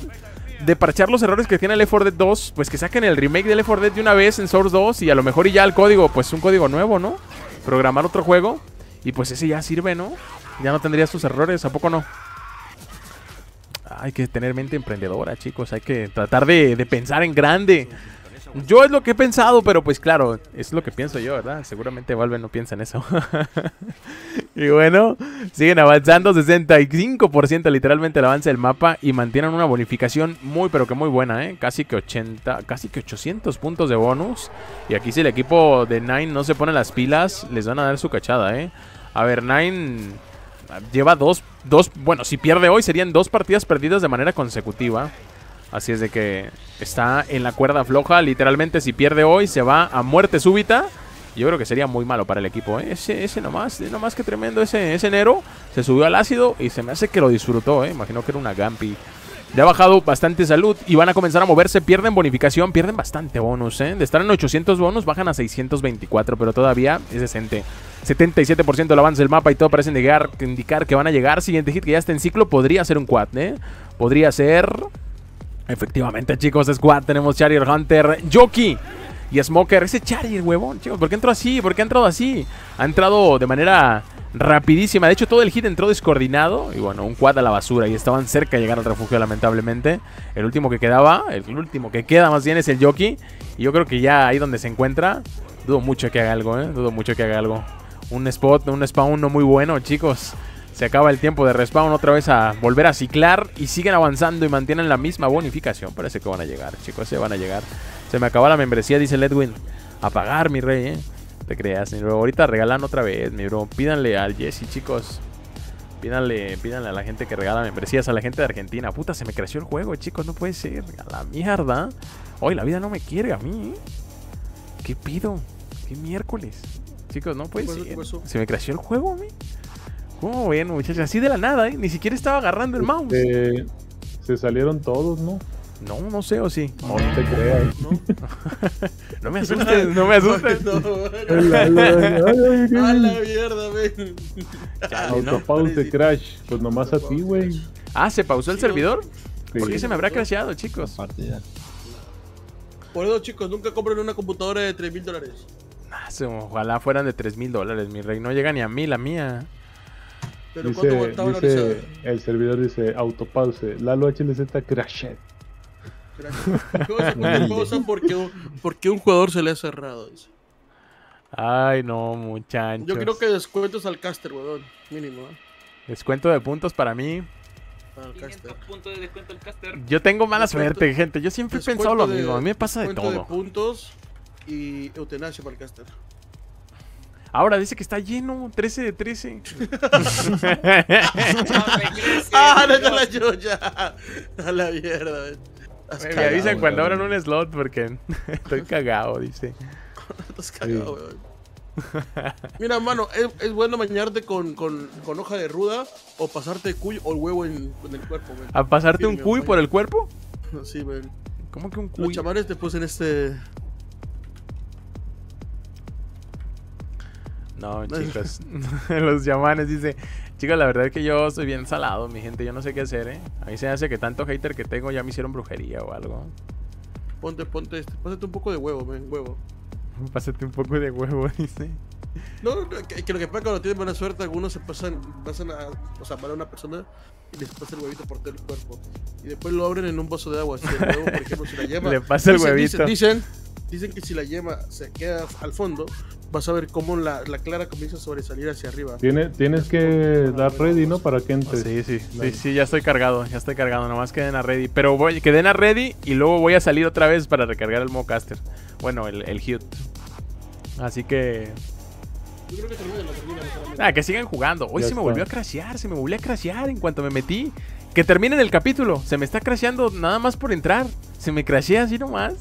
[SPEAKER 1] de parchar los errores que tiene el Left 4 Dead 2, pues que saquen el remake del Left 4 Dead de una vez en Source 2 y a lo mejor y ya el código, pues un código nuevo, ¿no? Programar otro juego y pues ese ya sirve, ¿no? Ya no tendrías tus errores, ¿a poco no? Hay que tener mente emprendedora, chicos, hay que tratar de, de pensar en grande. Yo es lo que he pensado, pero pues claro, es lo que pienso yo, ¿verdad? Seguramente Valve no piensa en eso. [LAUGHS] y bueno, siguen avanzando, 65% literalmente el avance del mapa y mantienen una bonificación muy pero que muy buena, ¿eh? Casi que 80, casi que 800 puntos de bonus. Y aquí si el equipo de Nine no se pone las pilas, les van a dar su cachada, ¿eh? A ver, Nine... lleva dos, dos, bueno, si pierde hoy serían dos partidas perdidas de manera consecutiva. Así es de que está en la cuerda floja. Literalmente, si pierde hoy, se va a muerte súbita. Yo creo que sería muy malo para el equipo. ¿eh? Ese, ese nomás, nomás que tremendo. Ese, ese enero se subió al ácido y se me hace que lo disfrutó. ¿eh? Imagino que era una Gampi. Le ha bajado bastante salud y van a comenzar a moverse. Pierden bonificación, pierden bastante bonus. ¿eh? De estar en 800 bonus, bajan a 624, pero todavía es decente. 77% del avance del mapa y todo parece indicar que van a llegar. Siguiente hit que ya está en ciclo, podría ser un quad, ¿eh? Podría ser. Efectivamente, chicos, squad. Tenemos Charrier Hunter, Jockey y Smoker. Ese Charrier, huevón, chicos. ¿Por qué entró así? ¿Por qué ha entrado así? Ha entrado de manera rapidísima. De hecho, todo el hit entró descoordinado. Y bueno, un quad a la basura. Y estaban cerca de llegar al refugio, lamentablemente. El último que quedaba, el último que queda más bien es el Jockey. Y yo creo que ya ahí donde se encuentra, dudo mucho que haga algo, ¿eh? Dudo mucho que haga algo. Un spot, un spawn no muy bueno, chicos. Se acaba el tiempo de respawn otra vez a volver a ciclar y siguen avanzando y mantienen la misma bonificación. Parece que van a llegar, chicos, se van a llegar. Se me acaba la membresía, dice Ledwin. A pagar, mi rey, ¿eh? Te creas, mi bro. Ahorita regalan otra vez, mi bro. Pídanle al Jesse, chicos. Pídanle, pídanle a la gente que regala membresías, a la gente de Argentina. Puta, se me creció el juego, chicos, no puede ser. A la mierda. Hoy la vida no me quiere a mí. ¿Qué pido? ¿Qué miércoles? Chicos, no puede ser. Se me creció el juego a mí. ¿Cómo ven, muchachos? Así de la nada, ¿eh? Ni siquiera estaba agarrando el mouse.
[SPEAKER 2] Eh, se salieron todos, ¿no?
[SPEAKER 1] No, no sé o sí.
[SPEAKER 2] No, no te creas. [LAUGHS] [LAUGHS]
[SPEAKER 1] No me asustes, [LAUGHS] no me asustes.
[SPEAKER 4] No,
[SPEAKER 2] ay, ay,
[SPEAKER 4] A la mierda, ven.
[SPEAKER 2] Autopause de Crash. Pues nomás a ti, güey.
[SPEAKER 1] Ah, ¿se pausó el servidor?
[SPEAKER 2] Sí.
[SPEAKER 1] ¿Por qué se me habrá crasheado, chicos?
[SPEAKER 6] Partida.
[SPEAKER 4] Por eso, chicos, nunca compren una computadora de 3 mil dólares.
[SPEAKER 1] Ojalá fueran de 3 mil dólares, mi rey. No llega ni a mí la mía.
[SPEAKER 4] Pero ¿cuánto
[SPEAKER 2] Dice, dice el servidor dice autopause. Lalo HLZ Crash.
[SPEAKER 4] Pausa porque, un- porque un jugador se le ha cerrado. dice.
[SPEAKER 1] Ay, no, muchachos.
[SPEAKER 4] Yo creo que descuentos al caster, weón. Mínimo, ¿eh?
[SPEAKER 1] Descuento de puntos para mí.
[SPEAKER 4] Para el
[SPEAKER 5] 500
[SPEAKER 4] caster.
[SPEAKER 5] puntos de descuento al caster.
[SPEAKER 1] Yo tengo mala
[SPEAKER 4] Descuento-
[SPEAKER 1] suerte, gente. Yo siempre he pensado lo mismo. A mí me pasa de todo.
[SPEAKER 4] de puntos y eutanasia para el caster.
[SPEAKER 1] Ahora dice que está lleno. 13 de 13. [LAUGHS]
[SPEAKER 5] No, regrese,
[SPEAKER 4] ¡Ah, no,
[SPEAKER 5] no.
[SPEAKER 4] la yo ya! [LAUGHS] A la mierda,
[SPEAKER 1] Me
[SPEAKER 4] cagado,
[SPEAKER 1] avisan cuando abran un slot porque [LAUGHS] estoy cagado, dice.
[SPEAKER 4] Estás cagado, weón. Mira, mano, es, es bueno bañarte con, con, con hoja de ruda o pasarte cuy o el huevo en, en el cuerpo, weón.
[SPEAKER 1] ¿A pasarte un cuy
[SPEAKER 4] güey.
[SPEAKER 1] por el cuerpo?
[SPEAKER 4] Sí, weón.
[SPEAKER 1] ¿Cómo que un
[SPEAKER 4] Los
[SPEAKER 1] cuy?
[SPEAKER 4] chamanes te en este.
[SPEAKER 1] No, [LAUGHS] chicos. [LAUGHS] Los llamanes dice, chicos, la verdad es que yo soy bien salado, mi gente. Yo no sé qué hacer, ¿eh? A mí se hace que tanto hater que tengo ya me hicieron brujería o algo.
[SPEAKER 4] Ponte, ponte este. Pásate un poco de huevo, ven, huevo. [LAUGHS]
[SPEAKER 1] Pásate un poco de huevo, dice.
[SPEAKER 4] No, no, que, que lo que pasa cuando tienen buena suerte, algunos se pasan, pasan a, o sea, van a una persona y les pasa el huevito por todo el cuerpo. Y después lo abren en un vaso de agua. Si el huevo, por ejemplo, si la yema.
[SPEAKER 1] Le pasa el huevito.
[SPEAKER 4] Dicen, dicen, dicen que si la yema se queda al fondo, vas a ver cómo la, la clara comienza a sobresalir hacia arriba.
[SPEAKER 2] Tiene, tienes que dar ready, ¿no? Para que entres.
[SPEAKER 1] Sí, sí, sí, sí, ya estoy cargado, ya estoy cargado, nomás queden a ready. Pero voy, queden a ready y luego voy a salir otra vez para recargar el Mocaster. Bueno, el, el Hute. Así que.
[SPEAKER 4] Yo creo que termina.
[SPEAKER 1] Ah, que sigan jugando. Hoy
[SPEAKER 2] Ya
[SPEAKER 1] se me volvió a crashear, se me volvió a crashear en cuanto me metí. Que terminen el capítulo. Se me está crasheando nada más por entrar. Se me crashea así nomás.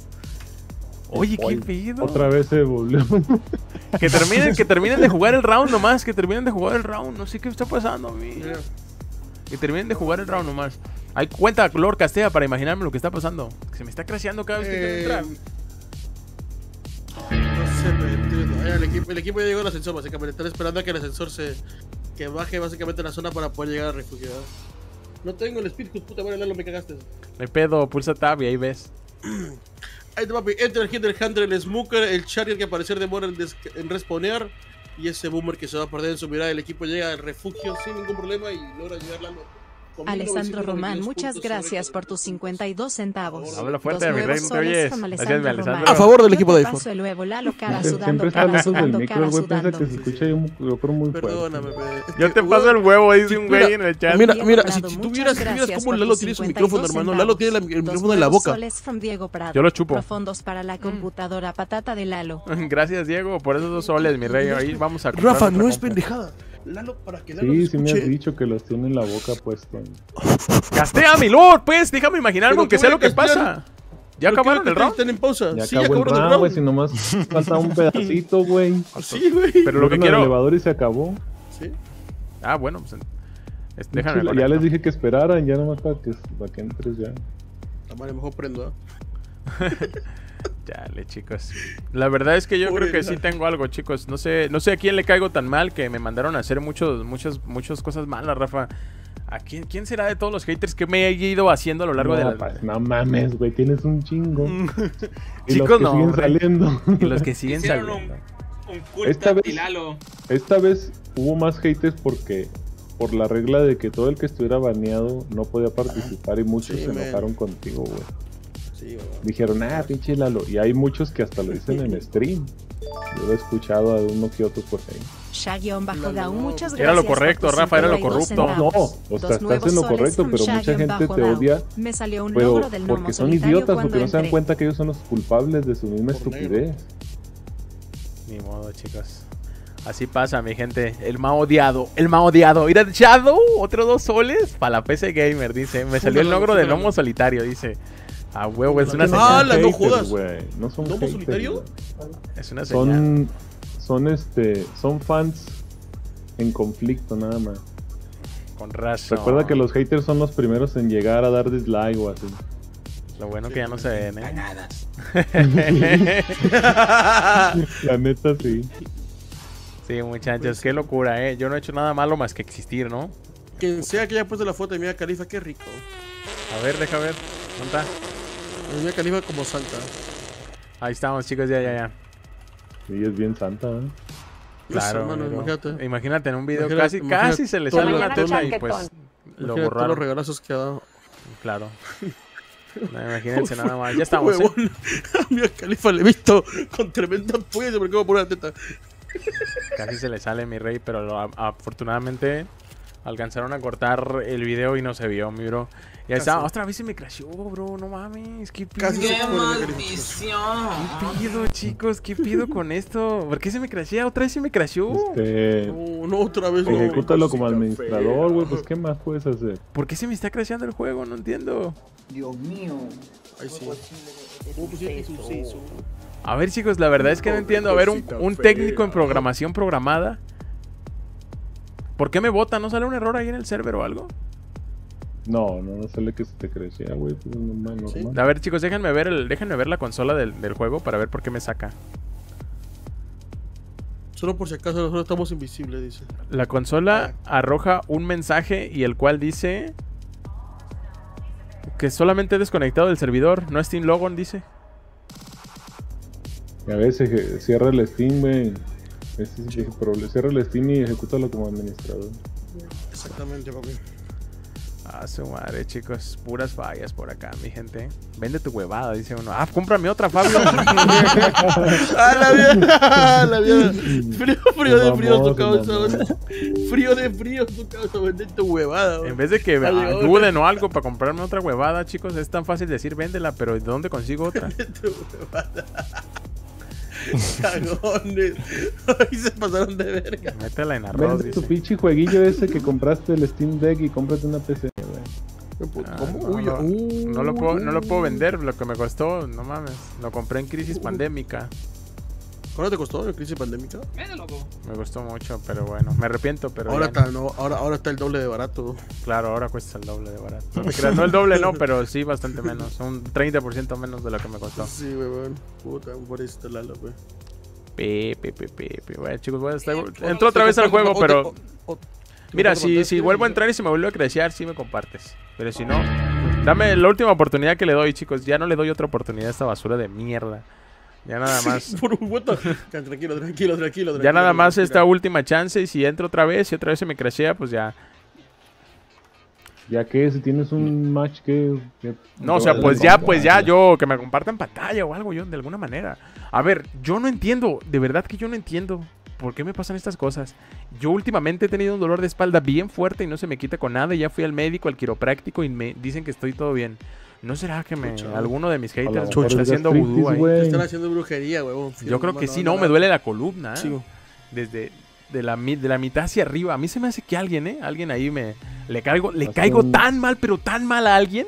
[SPEAKER 1] Oye, qué pedo.
[SPEAKER 2] Otra vez se volvió. [LAUGHS]
[SPEAKER 1] Que terminen, que terminen de jugar el round nomás. Que terminen de jugar el round. No sé qué está pasando a mí.
[SPEAKER 4] Mira,
[SPEAKER 1] Que terminen de jugar el round nomás. Hay cuenta color castea para imaginarme lo que está pasando. Se me está crasheando cada vez que
[SPEAKER 4] eh,
[SPEAKER 1] entrar.
[SPEAKER 4] No sé, el, equipo, el equipo ya llegó al ascensor, básicamente. Están esperando a que el ascensor se. que baje básicamente la zona para poder llegar al refugio. No tengo el speed, puta madre, Lalo, me cagaste.
[SPEAKER 1] No hay pedo, pulsa tab y ahí ves. [CLEARS THROAT]
[SPEAKER 4] Ahí te papi, entra el Hitler Hunter, el Smoker, el Chariot que al parecer demora en, en. Y ese boomer que se va a perder en su mirada. El equipo llega al refugio sin ningún problema y logra llegar Lalo. con
[SPEAKER 3] Alessandro
[SPEAKER 4] 1992
[SPEAKER 3] Román, muchas gracias por tus 52 centavos.
[SPEAKER 1] Habla fuerte,
[SPEAKER 3] Dos
[SPEAKER 1] mi rey, no te
[SPEAKER 3] soles
[SPEAKER 1] oyes. Gracias,
[SPEAKER 3] Alessandro
[SPEAKER 1] mi Alessandro.
[SPEAKER 3] Román.
[SPEAKER 4] A favor del equipo de iPhone.
[SPEAKER 3] paso el huevo, Lalo, [LAUGHS] cara sudando,
[SPEAKER 2] Siempre está
[SPEAKER 3] cara sudando,
[SPEAKER 2] micro,
[SPEAKER 3] cara
[SPEAKER 2] el güey piensa
[SPEAKER 3] sudando.
[SPEAKER 2] que se escucha un micrófono muy fuerte.
[SPEAKER 4] Perdóname,
[SPEAKER 1] Yo te paso el huevo, dice un güey en el chat.
[SPEAKER 4] Mira, mira, si, tuvieras
[SPEAKER 3] gracias
[SPEAKER 4] cómo Lalo tiene su
[SPEAKER 3] 52
[SPEAKER 4] micrófono, hermano. Lalo tiene el
[SPEAKER 3] centavos.
[SPEAKER 4] micrófono en la boca.
[SPEAKER 3] nuevos soles from Diego Prado.
[SPEAKER 1] Yo lo chupo.
[SPEAKER 3] Profundos para la computadora patata de Lalo. [LAUGHS]
[SPEAKER 1] Gracias, Diego, por esos dos soles, mi rey. Ahí vamos a
[SPEAKER 4] Rafa, no es pendejada. Lalo, para que Lalo
[SPEAKER 2] Sí, sí me has
[SPEAKER 4] escuche.
[SPEAKER 2] dicho que los tiene en la boca puesto.
[SPEAKER 1] ¡Castea, mi lord! Pues, déjame imaginar algo que sea lo que pasa. ¿Ya acabaron el round?
[SPEAKER 4] Estén en pausa.
[SPEAKER 2] Ya
[SPEAKER 4] sí, ya
[SPEAKER 2] acabó el
[SPEAKER 4] acabaron el
[SPEAKER 2] round, güey,
[SPEAKER 4] round.
[SPEAKER 2] si nomás falta un pedacito, güey. [LAUGHS]
[SPEAKER 4] Sí, güey.
[SPEAKER 1] Pero lo que quiero...
[SPEAKER 2] elevador y se acabó.
[SPEAKER 4] Sí.
[SPEAKER 1] Ah, bueno, pues... es- Déjame
[SPEAKER 2] ya les dije que esperaran, ya nomás para que, para que entres ya.
[SPEAKER 4] La madre mejor prendo, ¿ah? [LAUGHS]
[SPEAKER 1] Dale, chicos. La verdad es que yo
[SPEAKER 4] Pobre
[SPEAKER 1] creo que sí tengo algo, chicos. No sé, no sé a quién le caigo tan mal que me mandaron a hacer muchos, muchas, muchas cosas malas, Rafa. ¿A quién, quién será de todos los haters que me he ido haciendo a lo largo
[SPEAKER 2] no,
[SPEAKER 1] de la
[SPEAKER 2] pa- no mames, güey, tienes un chingo. [LAUGHS] y [LAUGHS]
[SPEAKER 1] Chicos,
[SPEAKER 2] los que
[SPEAKER 1] no,
[SPEAKER 2] siguen saliendo.
[SPEAKER 1] Y los que siguen
[SPEAKER 5] Hicieron
[SPEAKER 1] saliendo.
[SPEAKER 5] un, un culto
[SPEAKER 2] Esta vez-. Esta vez hubo más haters porque por la regla de que todo el que estuviera baneado no podía participar y muchos
[SPEAKER 4] Sí,
[SPEAKER 2] se
[SPEAKER 4] man.
[SPEAKER 2] enojaron contigo, güey.
[SPEAKER 4] Sí.
[SPEAKER 2] Dijeron, ah, pinche Lalo. Y hay muchos que hasta lo dicen en stream. Yo lo he escuchado a uno que otro por ahí.
[SPEAKER 3] Sha-Gaun, muchas gracias.
[SPEAKER 1] Era lo correcto, Rafa, era lo
[SPEAKER 3] 52
[SPEAKER 1] corrupto.
[SPEAKER 2] No, o sea, estás en lo correcto, pero mucha gente te odia.
[SPEAKER 3] Me salió un
[SPEAKER 2] Pero
[SPEAKER 3] logro del
[SPEAKER 2] porque son idiotas, porque no se dan cuenta que ellos son los culpables de su misma
[SPEAKER 4] Por
[SPEAKER 2] estupidez.
[SPEAKER 1] Ni modo, chicos. Así pasa, mi gente. El más odiado. El más odiado. Ir Shadow, otro dos soles para la PC Gamer, dice. Me salió el logro del lomo solitario, dice. A huevo, es una
[SPEAKER 4] Ah,
[SPEAKER 1] señal.
[SPEAKER 4] la- no
[SPEAKER 2] haters,
[SPEAKER 4] jodas.
[SPEAKER 2] güey, No son
[SPEAKER 4] ¿Lobo
[SPEAKER 2] haters,
[SPEAKER 4] solitario?
[SPEAKER 1] Es una señal.
[SPEAKER 2] Son, son este, son fans en conflicto nada más.
[SPEAKER 1] Con razón.
[SPEAKER 2] Recuerda que los haters son los primeros en llegar a dar dislike o así.
[SPEAKER 1] Lo bueno que ya no se ven, ¿eh? [LAUGHS]
[SPEAKER 2] La neta sí.
[SPEAKER 1] sí, muchachos, qué locura, ¿eh? Yo no he hecho nada malo más que existir, ¿no?
[SPEAKER 4] Quien sea que haya puesto la foto de Mia Califa, qué rico.
[SPEAKER 1] A ver, deja ver. ¿Dónde está?
[SPEAKER 4] Mia Califa como santa.
[SPEAKER 1] Ahí estamos, chicos, ya, ya, ya.
[SPEAKER 2] Sí, es bien santa, ¿eh?
[SPEAKER 1] Claro,
[SPEAKER 4] hermano,
[SPEAKER 1] pero-
[SPEAKER 4] imagínate.
[SPEAKER 1] imagínate en un video casi, casi se le sale teta
[SPEAKER 4] lo-
[SPEAKER 1] y pues lo
[SPEAKER 4] todos los
[SPEAKER 1] borraron.
[SPEAKER 4] regalazos que ha dado.
[SPEAKER 1] Claro. [LAUGHS] No, imagínense nada más. Ya estamos, ¿eh?
[SPEAKER 4] A [LAUGHS] Mia Califa le he visto con tremenda polla y se me acaba por una teta.
[SPEAKER 1] Casi se le sale mi rey, pero lo- afortunadamente alcanzaron a cortar el video y no se vio, mi bro. Ya está. Otra vez se me crasheó, bro. No mames. ¿Qué pido?
[SPEAKER 5] ¡Qué maldición!
[SPEAKER 1] ¿Qué pido, chicos? ¿Qué pido con esto? ¿Por qué se me crashea? Otra vez se me crasheó.
[SPEAKER 2] Este,
[SPEAKER 4] No, no, otra vez no.
[SPEAKER 2] ejecútalo como administrador, güey, pues ¿qué más puedes hacer?
[SPEAKER 1] ¿Por qué se me está crasheando el juego? No entiendo.
[SPEAKER 4] Sí. Oh, pues sí, sí, sí.
[SPEAKER 1] A ver, chicos, la verdad es que no entiendo. A ver, un, un técnico en programación programada. ¿Por qué me bota? ¿No sale un error ahí en el server o algo?
[SPEAKER 2] No, no, no sale que se te crecía, güey, pues normal,
[SPEAKER 4] Sí.
[SPEAKER 2] normal.
[SPEAKER 1] A ver, chicos, déjenme ver el, déjenme ver la consola del, del juego para ver por qué me saca.
[SPEAKER 4] Solo por si acaso nosotros estamos invisibles, dice.
[SPEAKER 1] La consola arroja un mensaje y el cual dice que solamente he desconectado del servidor, no Steam Logon, dice.
[SPEAKER 2] Y a veces cierra el Steam, güey. Ese es el problema. Cierra el Steam y ejecútalo como administrador.
[SPEAKER 4] Exactamente, papi.
[SPEAKER 1] Ah, su madre, chicos. Puras fallas por acá, mi gente. Vende tu huevada, dice uno. Ah, cómprame otra, Fabio. [LAUGHS] [LAUGHS]
[SPEAKER 4] ¡Ah, la vida! ¡La vida! Frío, frío de frío tu causa. Frío de frío tu causa. Vende tu huevada.
[SPEAKER 1] en vez de que
[SPEAKER 4] llegado
[SPEAKER 1] ayuden o algo para comprarme otra huevada, chicos, es tan fácil decir véndela, pero ¿de dónde consigo otra? [LAUGHS]
[SPEAKER 4] Tu huevada. Cagones. [LAUGHS] Ahí se pasaron de verga.
[SPEAKER 1] Métela en arroz,
[SPEAKER 2] Vende tu pinche jueguillo ese que compraste el Steam Deck y cómprate una PC, güey.
[SPEAKER 1] Ah,
[SPEAKER 4] ¿Cómo?
[SPEAKER 1] no,
[SPEAKER 4] Uy,
[SPEAKER 1] no,
[SPEAKER 4] uy,
[SPEAKER 1] no lo puedo, no lo puedo vender, lo que me costó, no mames. Lo compré en crisis pandémica.
[SPEAKER 4] ¿Cuánto te costó la crisis pandémica?
[SPEAKER 5] Po.
[SPEAKER 1] Me gustó mucho, pero bueno, me arrepiento, pero
[SPEAKER 4] Ahora está, no, ahora, ahora está el doble de barato.
[SPEAKER 1] Claro, ahora cuesta el doble de barato. [LAUGHS] No, te creas, no el doble, no, pero sí bastante menos. Un 30% menos de lo que me costó.
[SPEAKER 4] Sí, weón. Puta, por este Lalo, güey.
[SPEAKER 1] Pe, pe, pe, pe, pe. Bueno, chicos, voy a estar...
[SPEAKER 5] Eh,
[SPEAKER 1] Entro otra vez al juego, pero...
[SPEAKER 4] o- o-
[SPEAKER 1] Mira, si, si
[SPEAKER 4] el
[SPEAKER 1] vuelvo a entrar y se me vuelve a creciar, sí me compartes. Pero si no, dame la última oportunidad que le doy, chicos. Ya no le doy otra oportunidad a esta basura de mierda. Ya nada [LAUGHS] más.
[SPEAKER 4] Tranquilo, tranquilo, tranquilo. tranquilo
[SPEAKER 1] Ya nada más
[SPEAKER 4] tranquilo.
[SPEAKER 1] esta última chance y si entro otra vez y otra vez se me crashea, pues ya.
[SPEAKER 2] Ya que si tienes un match que... que-
[SPEAKER 1] No, o sea, pues
[SPEAKER 2] la
[SPEAKER 1] ya, pues ya yo, que me compartan pantalla o algo yo, de alguna manera. A ver, yo no entiendo, de verdad que yo no entiendo por qué me pasan estas cosas. Yo últimamente he tenido un dolor de espalda bien fuerte y no se me quita con nada. y Ya fui al médico, al quiropráctico y me dicen que estoy todo bien. ¿No será que me,
[SPEAKER 4] Chucha.
[SPEAKER 1] alguno de mis haters está
[SPEAKER 2] es
[SPEAKER 1] haciendo vudú ahí?
[SPEAKER 4] Te están haciendo brujería, huevón.
[SPEAKER 1] Yo creo que sí, no, me duele la columna. ¿eh?
[SPEAKER 4] Sí.
[SPEAKER 1] Desde, de la, de la mitad hacia arriba. A mí se me hace que alguien, ¿eh? Alguien ahí me... Le caigo, le caigo
[SPEAKER 2] un-
[SPEAKER 1] tan mal, pero tan mal a alguien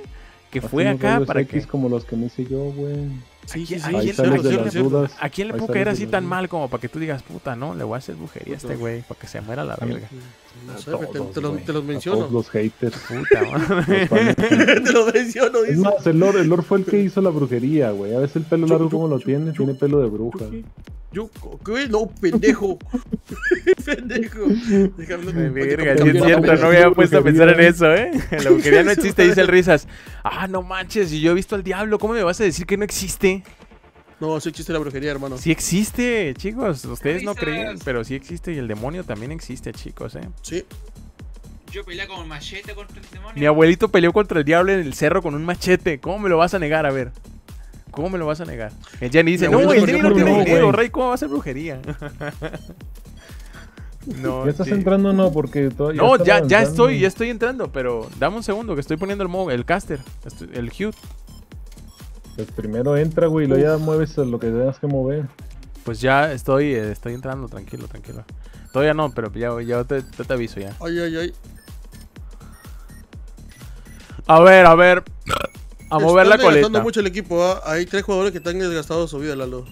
[SPEAKER 1] que fue acá para
[SPEAKER 2] X
[SPEAKER 1] que...
[SPEAKER 2] como los que me hice yo, güey.
[SPEAKER 4] Sí, sí, sí.
[SPEAKER 2] Ahí
[SPEAKER 1] quién-
[SPEAKER 2] sales
[SPEAKER 1] a
[SPEAKER 2] de
[SPEAKER 1] quién
[SPEAKER 2] las
[SPEAKER 1] le-
[SPEAKER 2] dudas.
[SPEAKER 1] ¿A quién le
[SPEAKER 2] Ahí
[SPEAKER 1] puedo caer así tan
[SPEAKER 2] dudas.
[SPEAKER 1] mal como para que tú digas, puta, no, le voy a hacer brujería a este güey, para que se muera la verga?
[SPEAKER 4] No sé,
[SPEAKER 2] Todos,
[SPEAKER 4] te, te los,
[SPEAKER 2] güey.
[SPEAKER 4] te los
[SPEAKER 2] A
[SPEAKER 4] menciono.
[SPEAKER 2] todos los haters.
[SPEAKER 1] Puta, madre. [LAUGHS]
[SPEAKER 4] te los menciono,
[SPEAKER 2] Es
[SPEAKER 4] dice.
[SPEAKER 2] más, el Lord, el Lord fue el que hizo la brujería, güey. A veces el pelo
[SPEAKER 4] Yo-
[SPEAKER 2] largo
[SPEAKER 4] yo-
[SPEAKER 2] como lo
[SPEAKER 4] yo-
[SPEAKER 2] tiene,
[SPEAKER 4] yo-
[SPEAKER 2] tiene pelo de bruja.
[SPEAKER 4] Yo, ¿qué? No, pendejo. [LAUGHS] pendejo. Déjame-
[SPEAKER 1] De verga, sí es cierto, no me había puesto a pensar en eso, ¿eh? [LAUGHS] La brujería no existe, dice el Risas. Ah, no manches, y yo he visto al diablo, ¿cómo me vas a decir que no existe?
[SPEAKER 4] No, sí existe la brujería, hermano.
[SPEAKER 1] Sí existe, chicos, ustedes no creen, pero sí existe y el demonio también existe, chicos, ¿eh?
[SPEAKER 4] Sí.
[SPEAKER 5] Yo peleé con machete contra el demonio.
[SPEAKER 1] Mi abuelito peleó contra el diablo en el cerro con un machete, ¿cómo me lo vas a negar? A ver. ¿Cómo me lo vas a negar? El Jenny dice, no, el Jenny no tiene dinero,
[SPEAKER 2] güey.
[SPEAKER 1] Rey, ¿cómo va a hacer brujería? [LAUGHS] no,
[SPEAKER 2] ¿Ya estás
[SPEAKER 1] sí.
[SPEAKER 2] entrando o no? Porque todavía.
[SPEAKER 1] No, ya, ya estoy, ya estoy entrando, pero dame un segundo que estoy poniendo el el caster, el Hugh.
[SPEAKER 2] Pues primero entra, güey, y luego ya mueves lo que tengas que mover.
[SPEAKER 1] Pues ya estoy, eh, estoy entrando, tranquilo, tranquilo. Todavía no, pero ya, ya te, te- te aviso ya.
[SPEAKER 4] Ay, ay, ay.
[SPEAKER 1] A ver, a ver. A mover la
[SPEAKER 4] Están desgastando
[SPEAKER 1] coleta.
[SPEAKER 4] mucho el equipo. ¿ah? Hay tres jugadores que están desgastados su vida, Lalo.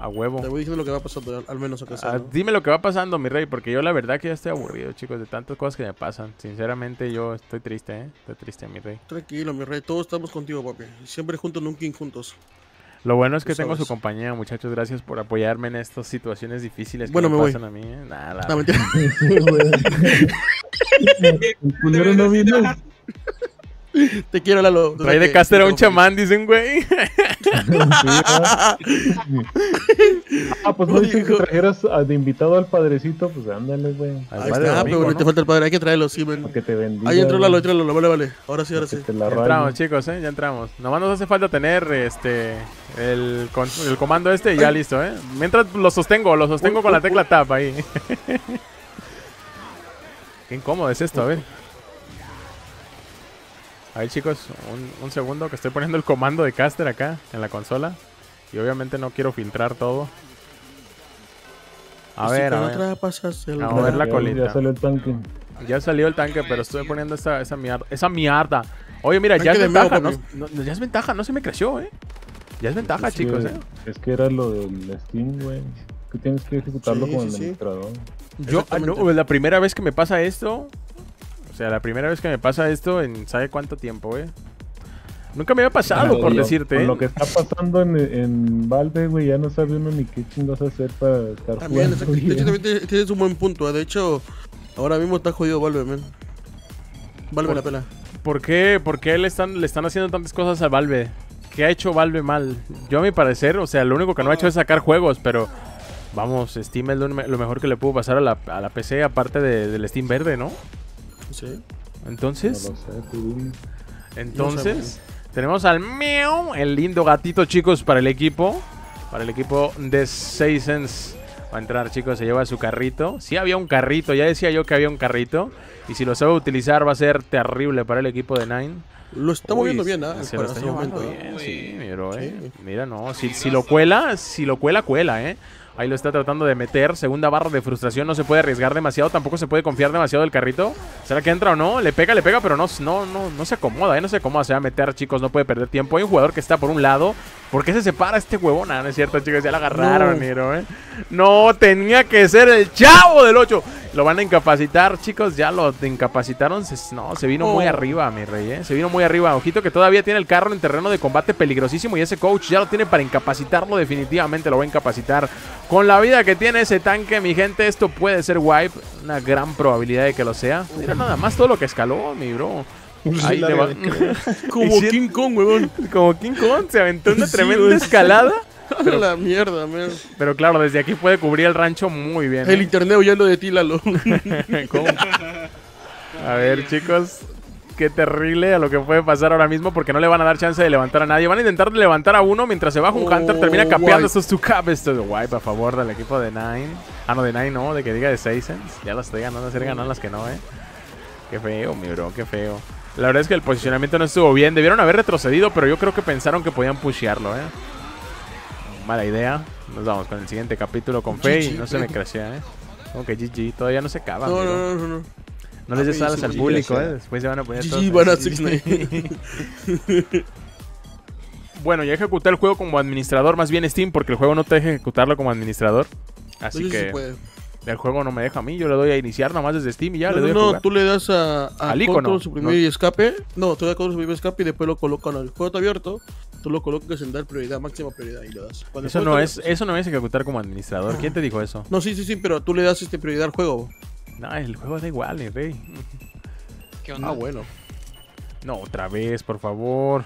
[SPEAKER 1] A huevo.
[SPEAKER 4] Te voy diciendo lo que va pasando, al- menos acá.
[SPEAKER 1] Ah,
[SPEAKER 4] ¿no?
[SPEAKER 1] dime lo que va pasando, mi rey, porque yo la verdad que ya estoy aburrido, chicos, de tantas cosas que me pasan. Sinceramente, yo estoy triste, ¿eh? Estoy triste, mi rey.
[SPEAKER 4] Tranquilo, mi rey. Todos estamos contigo, papi. Siempre juntos, nunca juntos.
[SPEAKER 1] Lo bueno es que tengo su compañía, muchachos. Gracias por apoyarme en estas situaciones difíciles que
[SPEAKER 4] Bueno,
[SPEAKER 1] me, pasan a mí. ¿eh? Nada,
[SPEAKER 4] No, mentira. [LAUGHS]
[SPEAKER 2] No vino.
[SPEAKER 4] Te quiero, Lalo.
[SPEAKER 1] Rey de caster a un chamán, dicen, güey. [LAUGHS]
[SPEAKER 2] Ah, pues no dicen que trajeras de invitado al padrecito, pues ándale, güey.
[SPEAKER 1] Al
[SPEAKER 4] Ahí
[SPEAKER 1] padre
[SPEAKER 4] está, pero
[SPEAKER 1] ¿no?
[SPEAKER 4] te falta el padre. Hay que traerlo, sí,
[SPEAKER 2] Para
[SPEAKER 4] men.
[SPEAKER 2] que te bendiga.
[SPEAKER 4] Ahí entró
[SPEAKER 2] güey,
[SPEAKER 4] Lalo, entró Lalo. Vale, vale. Ahora sí, ahora sí.
[SPEAKER 1] Ya entramos, chicos, ¿eh? Ya entramos. Nomás nos hace falta tener este el, con- el comando este y ya listo, ¿eh? Mientras lo sostengo, lo sostengo con la tecla tab ahí. [LAUGHS] Qué incómodo es esto, a ver. Ahí, chicos, un, un segundo que estoy poniendo el comando de caster acá en la consola. Y obviamente no quiero filtrar todo. A
[SPEAKER 4] Y si
[SPEAKER 1] ver, a ver.
[SPEAKER 4] otra pasas el
[SPEAKER 1] A ver la
[SPEAKER 2] Ya-
[SPEAKER 1] colita.
[SPEAKER 2] Ya salió el tanque.
[SPEAKER 1] Ya salió el tanque, pero estoy poniendo esa, esa mierda. Esa mierda. Oye, mira, ya es ventaja. No, ya es ventaja, no se me creció, ¿eh? Ya es ventaja,
[SPEAKER 2] Es que-
[SPEAKER 1] chicos, ¿eh?
[SPEAKER 2] Es que era lo del Steam, güey. Que tienes que ejecutarlo
[SPEAKER 4] Sí,
[SPEAKER 2] con
[SPEAKER 4] sí,
[SPEAKER 2] el
[SPEAKER 4] sí.
[SPEAKER 2] administrador.
[SPEAKER 1] Yo, ah, no, la primera vez que me pasa esto. O sea, la primera vez que me pasa esto en ¿sabe cuánto tiempo, eh? Nunca me había pasado, por
[SPEAKER 2] lo-
[SPEAKER 1] decirte,
[SPEAKER 2] Con
[SPEAKER 1] ¿eh?
[SPEAKER 2] lo que está pasando en, en Valve, güey, ya no sabe uno ni qué chingos hacer para estar
[SPEAKER 4] También,
[SPEAKER 2] jugando.
[SPEAKER 4] exacto. De hecho, también tienes- tienes un buen punto. ¿eh? De hecho, ahora mismo está jodido Valve, men. Valve
[SPEAKER 1] Por-
[SPEAKER 4] la pela.
[SPEAKER 1] ¿Por qué, por qué le, están, le están haciendo tantas cosas a Valve? ¿Qué ha hecho Valve mal? Yo a mi parecer, o sea, lo único que no ha hecho es sacar juegos, pero... Vamos, Steam es lo, lo mejor que le pudo pasar a la, a la PC, aparte de- del Steam verde, ¿no?
[SPEAKER 4] Sí.
[SPEAKER 1] Entonces...
[SPEAKER 2] No lo sé, tú dime.
[SPEAKER 1] Entonces, tenemos al Meow, el lindo gatito, chicos, para el equipo. Para el equipo de Seisons. Va a entrar, chicos, se lleva su carrito. Sí había un carrito, ya decía yo que había un carrito. Y si lo sabe utilizar va a ser terrible para el equipo de Nine.
[SPEAKER 4] Lo está
[SPEAKER 1] Uy,
[SPEAKER 4] moviendo bien, ¿ah?
[SPEAKER 1] Se
[SPEAKER 4] Para
[SPEAKER 1] lo está
[SPEAKER 4] este momento. ¿eh?
[SPEAKER 1] bien, sí, miro, eh.
[SPEAKER 4] Sí.
[SPEAKER 1] Mira, no, si, si lo cuela, si lo cuela, cuela, eh. Ahí lo está tratando de meter. Segunda barra de frustración. No se puede arriesgar demasiado. Tampoco se puede confiar demasiado del carrito. ¿Será que entra o no? Le pega, le pega, pero no, no, no, no se acomoda. ¿eh? No se acomoda. Se va a meter, chicos. No puede perder tiempo. Hay un jugador que está por un lado. ¿Por qué se separa este huevón? Ah, no es cierto, chicos. Ya la agarraron,
[SPEAKER 4] No.
[SPEAKER 1] ¿eh? No, tenía que ser el chavo del 8. Lo van a incapacitar, chicos. Ya lo incapacitaron. Se- no, se vino muy
[SPEAKER 4] Oh.
[SPEAKER 1] arriba, mi rey, ¿eh? Se vino muy arriba. Ojito que todavía tiene el carro en terreno de combate peligrosísimo. Y ese coach ya lo tiene para incapacitarlo. Definitivamente lo va a incapacitar. Con la vida que tiene ese tanque, mi gente, esto puede ser wipe. Una gran probabilidad de que lo sea. Mira nada más todo lo que escaló, mi bro. Ahí le va. [LAUGHS]
[SPEAKER 4] Como
[SPEAKER 1] si-
[SPEAKER 4] King Kong, huevón.
[SPEAKER 1] Como King Kong se aventó una
[SPEAKER 4] Sí,
[SPEAKER 1] tremenda escalada. [LAUGHS]
[SPEAKER 4] Pero la mierda, man.
[SPEAKER 1] Pero claro, desde aquí puede cubrir el rancho muy bien.
[SPEAKER 4] El
[SPEAKER 1] ¿eh?
[SPEAKER 4] internet huyendo de ti, Lalo. [LAUGHS]
[SPEAKER 1] ¿Cómo? A ver, chicos. Qué terrible a lo que puede pasar ahora mismo porque no le van a dar chance de levantar a nadie. Van a intentar levantar a uno mientras se baja un
[SPEAKER 4] Oh,
[SPEAKER 1] Hunter. Termina capeando estos two cap. Esto es wipe a favor del equipo de Nine. Ah, no, de Nine no, de que diga de Seisons. Ya las estoy ganando, hacer ganar las que no, eh. Qué feo, mi bro, qué feo. La verdad es que el posicionamiento no estuvo bien. Debieron haber retrocedido, pero yo creo que pensaron que podían pushearlo, eh. Mala idea. Nos vamos con el siguiente capítulo con fe y no se me crecía, eh. Como que GG, todavía no se acaba.
[SPEAKER 4] No,
[SPEAKER 1] amigo.
[SPEAKER 4] no, no, no. no.
[SPEAKER 1] No les des alas al público, ¿eh? Después se van a poner
[SPEAKER 4] GG,
[SPEAKER 1] todos
[SPEAKER 4] van a
[SPEAKER 1] así. [LAUGHS] Bueno, ya ejecuté el juego como administrador, más bien Steam, porque el juego no te deja ejecutarlo como administrador. Así
[SPEAKER 4] se
[SPEAKER 1] que
[SPEAKER 4] puede.
[SPEAKER 1] El juego no me deja a mí, yo le doy a iniciar nomás desde Steam y ya
[SPEAKER 4] No,
[SPEAKER 1] le doy
[SPEAKER 4] no,
[SPEAKER 1] a
[SPEAKER 4] no,
[SPEAKER 1] jugar.
[SPEAKER 4] tú le das a, a
[SPEAKER 1] Al icono,
[SPEAKER 4] control suprimir
[SPEAKER 1] no.
[SPEAKER 4] y escape. No, tú le das control suprimir y escape y después lo colocan al juego está abierto. Tú lo colocas en dar prioridad, máxima prioridad y le das. Cuando
[SPEAKER 1] Eso no es, eso no es ejecutar como administrador. ¿Quién te dijo eso?
[SPEAKER 4] No, sí, sí, sí, pero tú le das este prioridad al juego.
[SPEAKER 1] No, el juego da igual, mi rey.
[SPEAKER 6] ¿Qué onda?
[SPEAKER 4] Ah, bueno.
[SPEAKER 1] No, otra vez, por favor.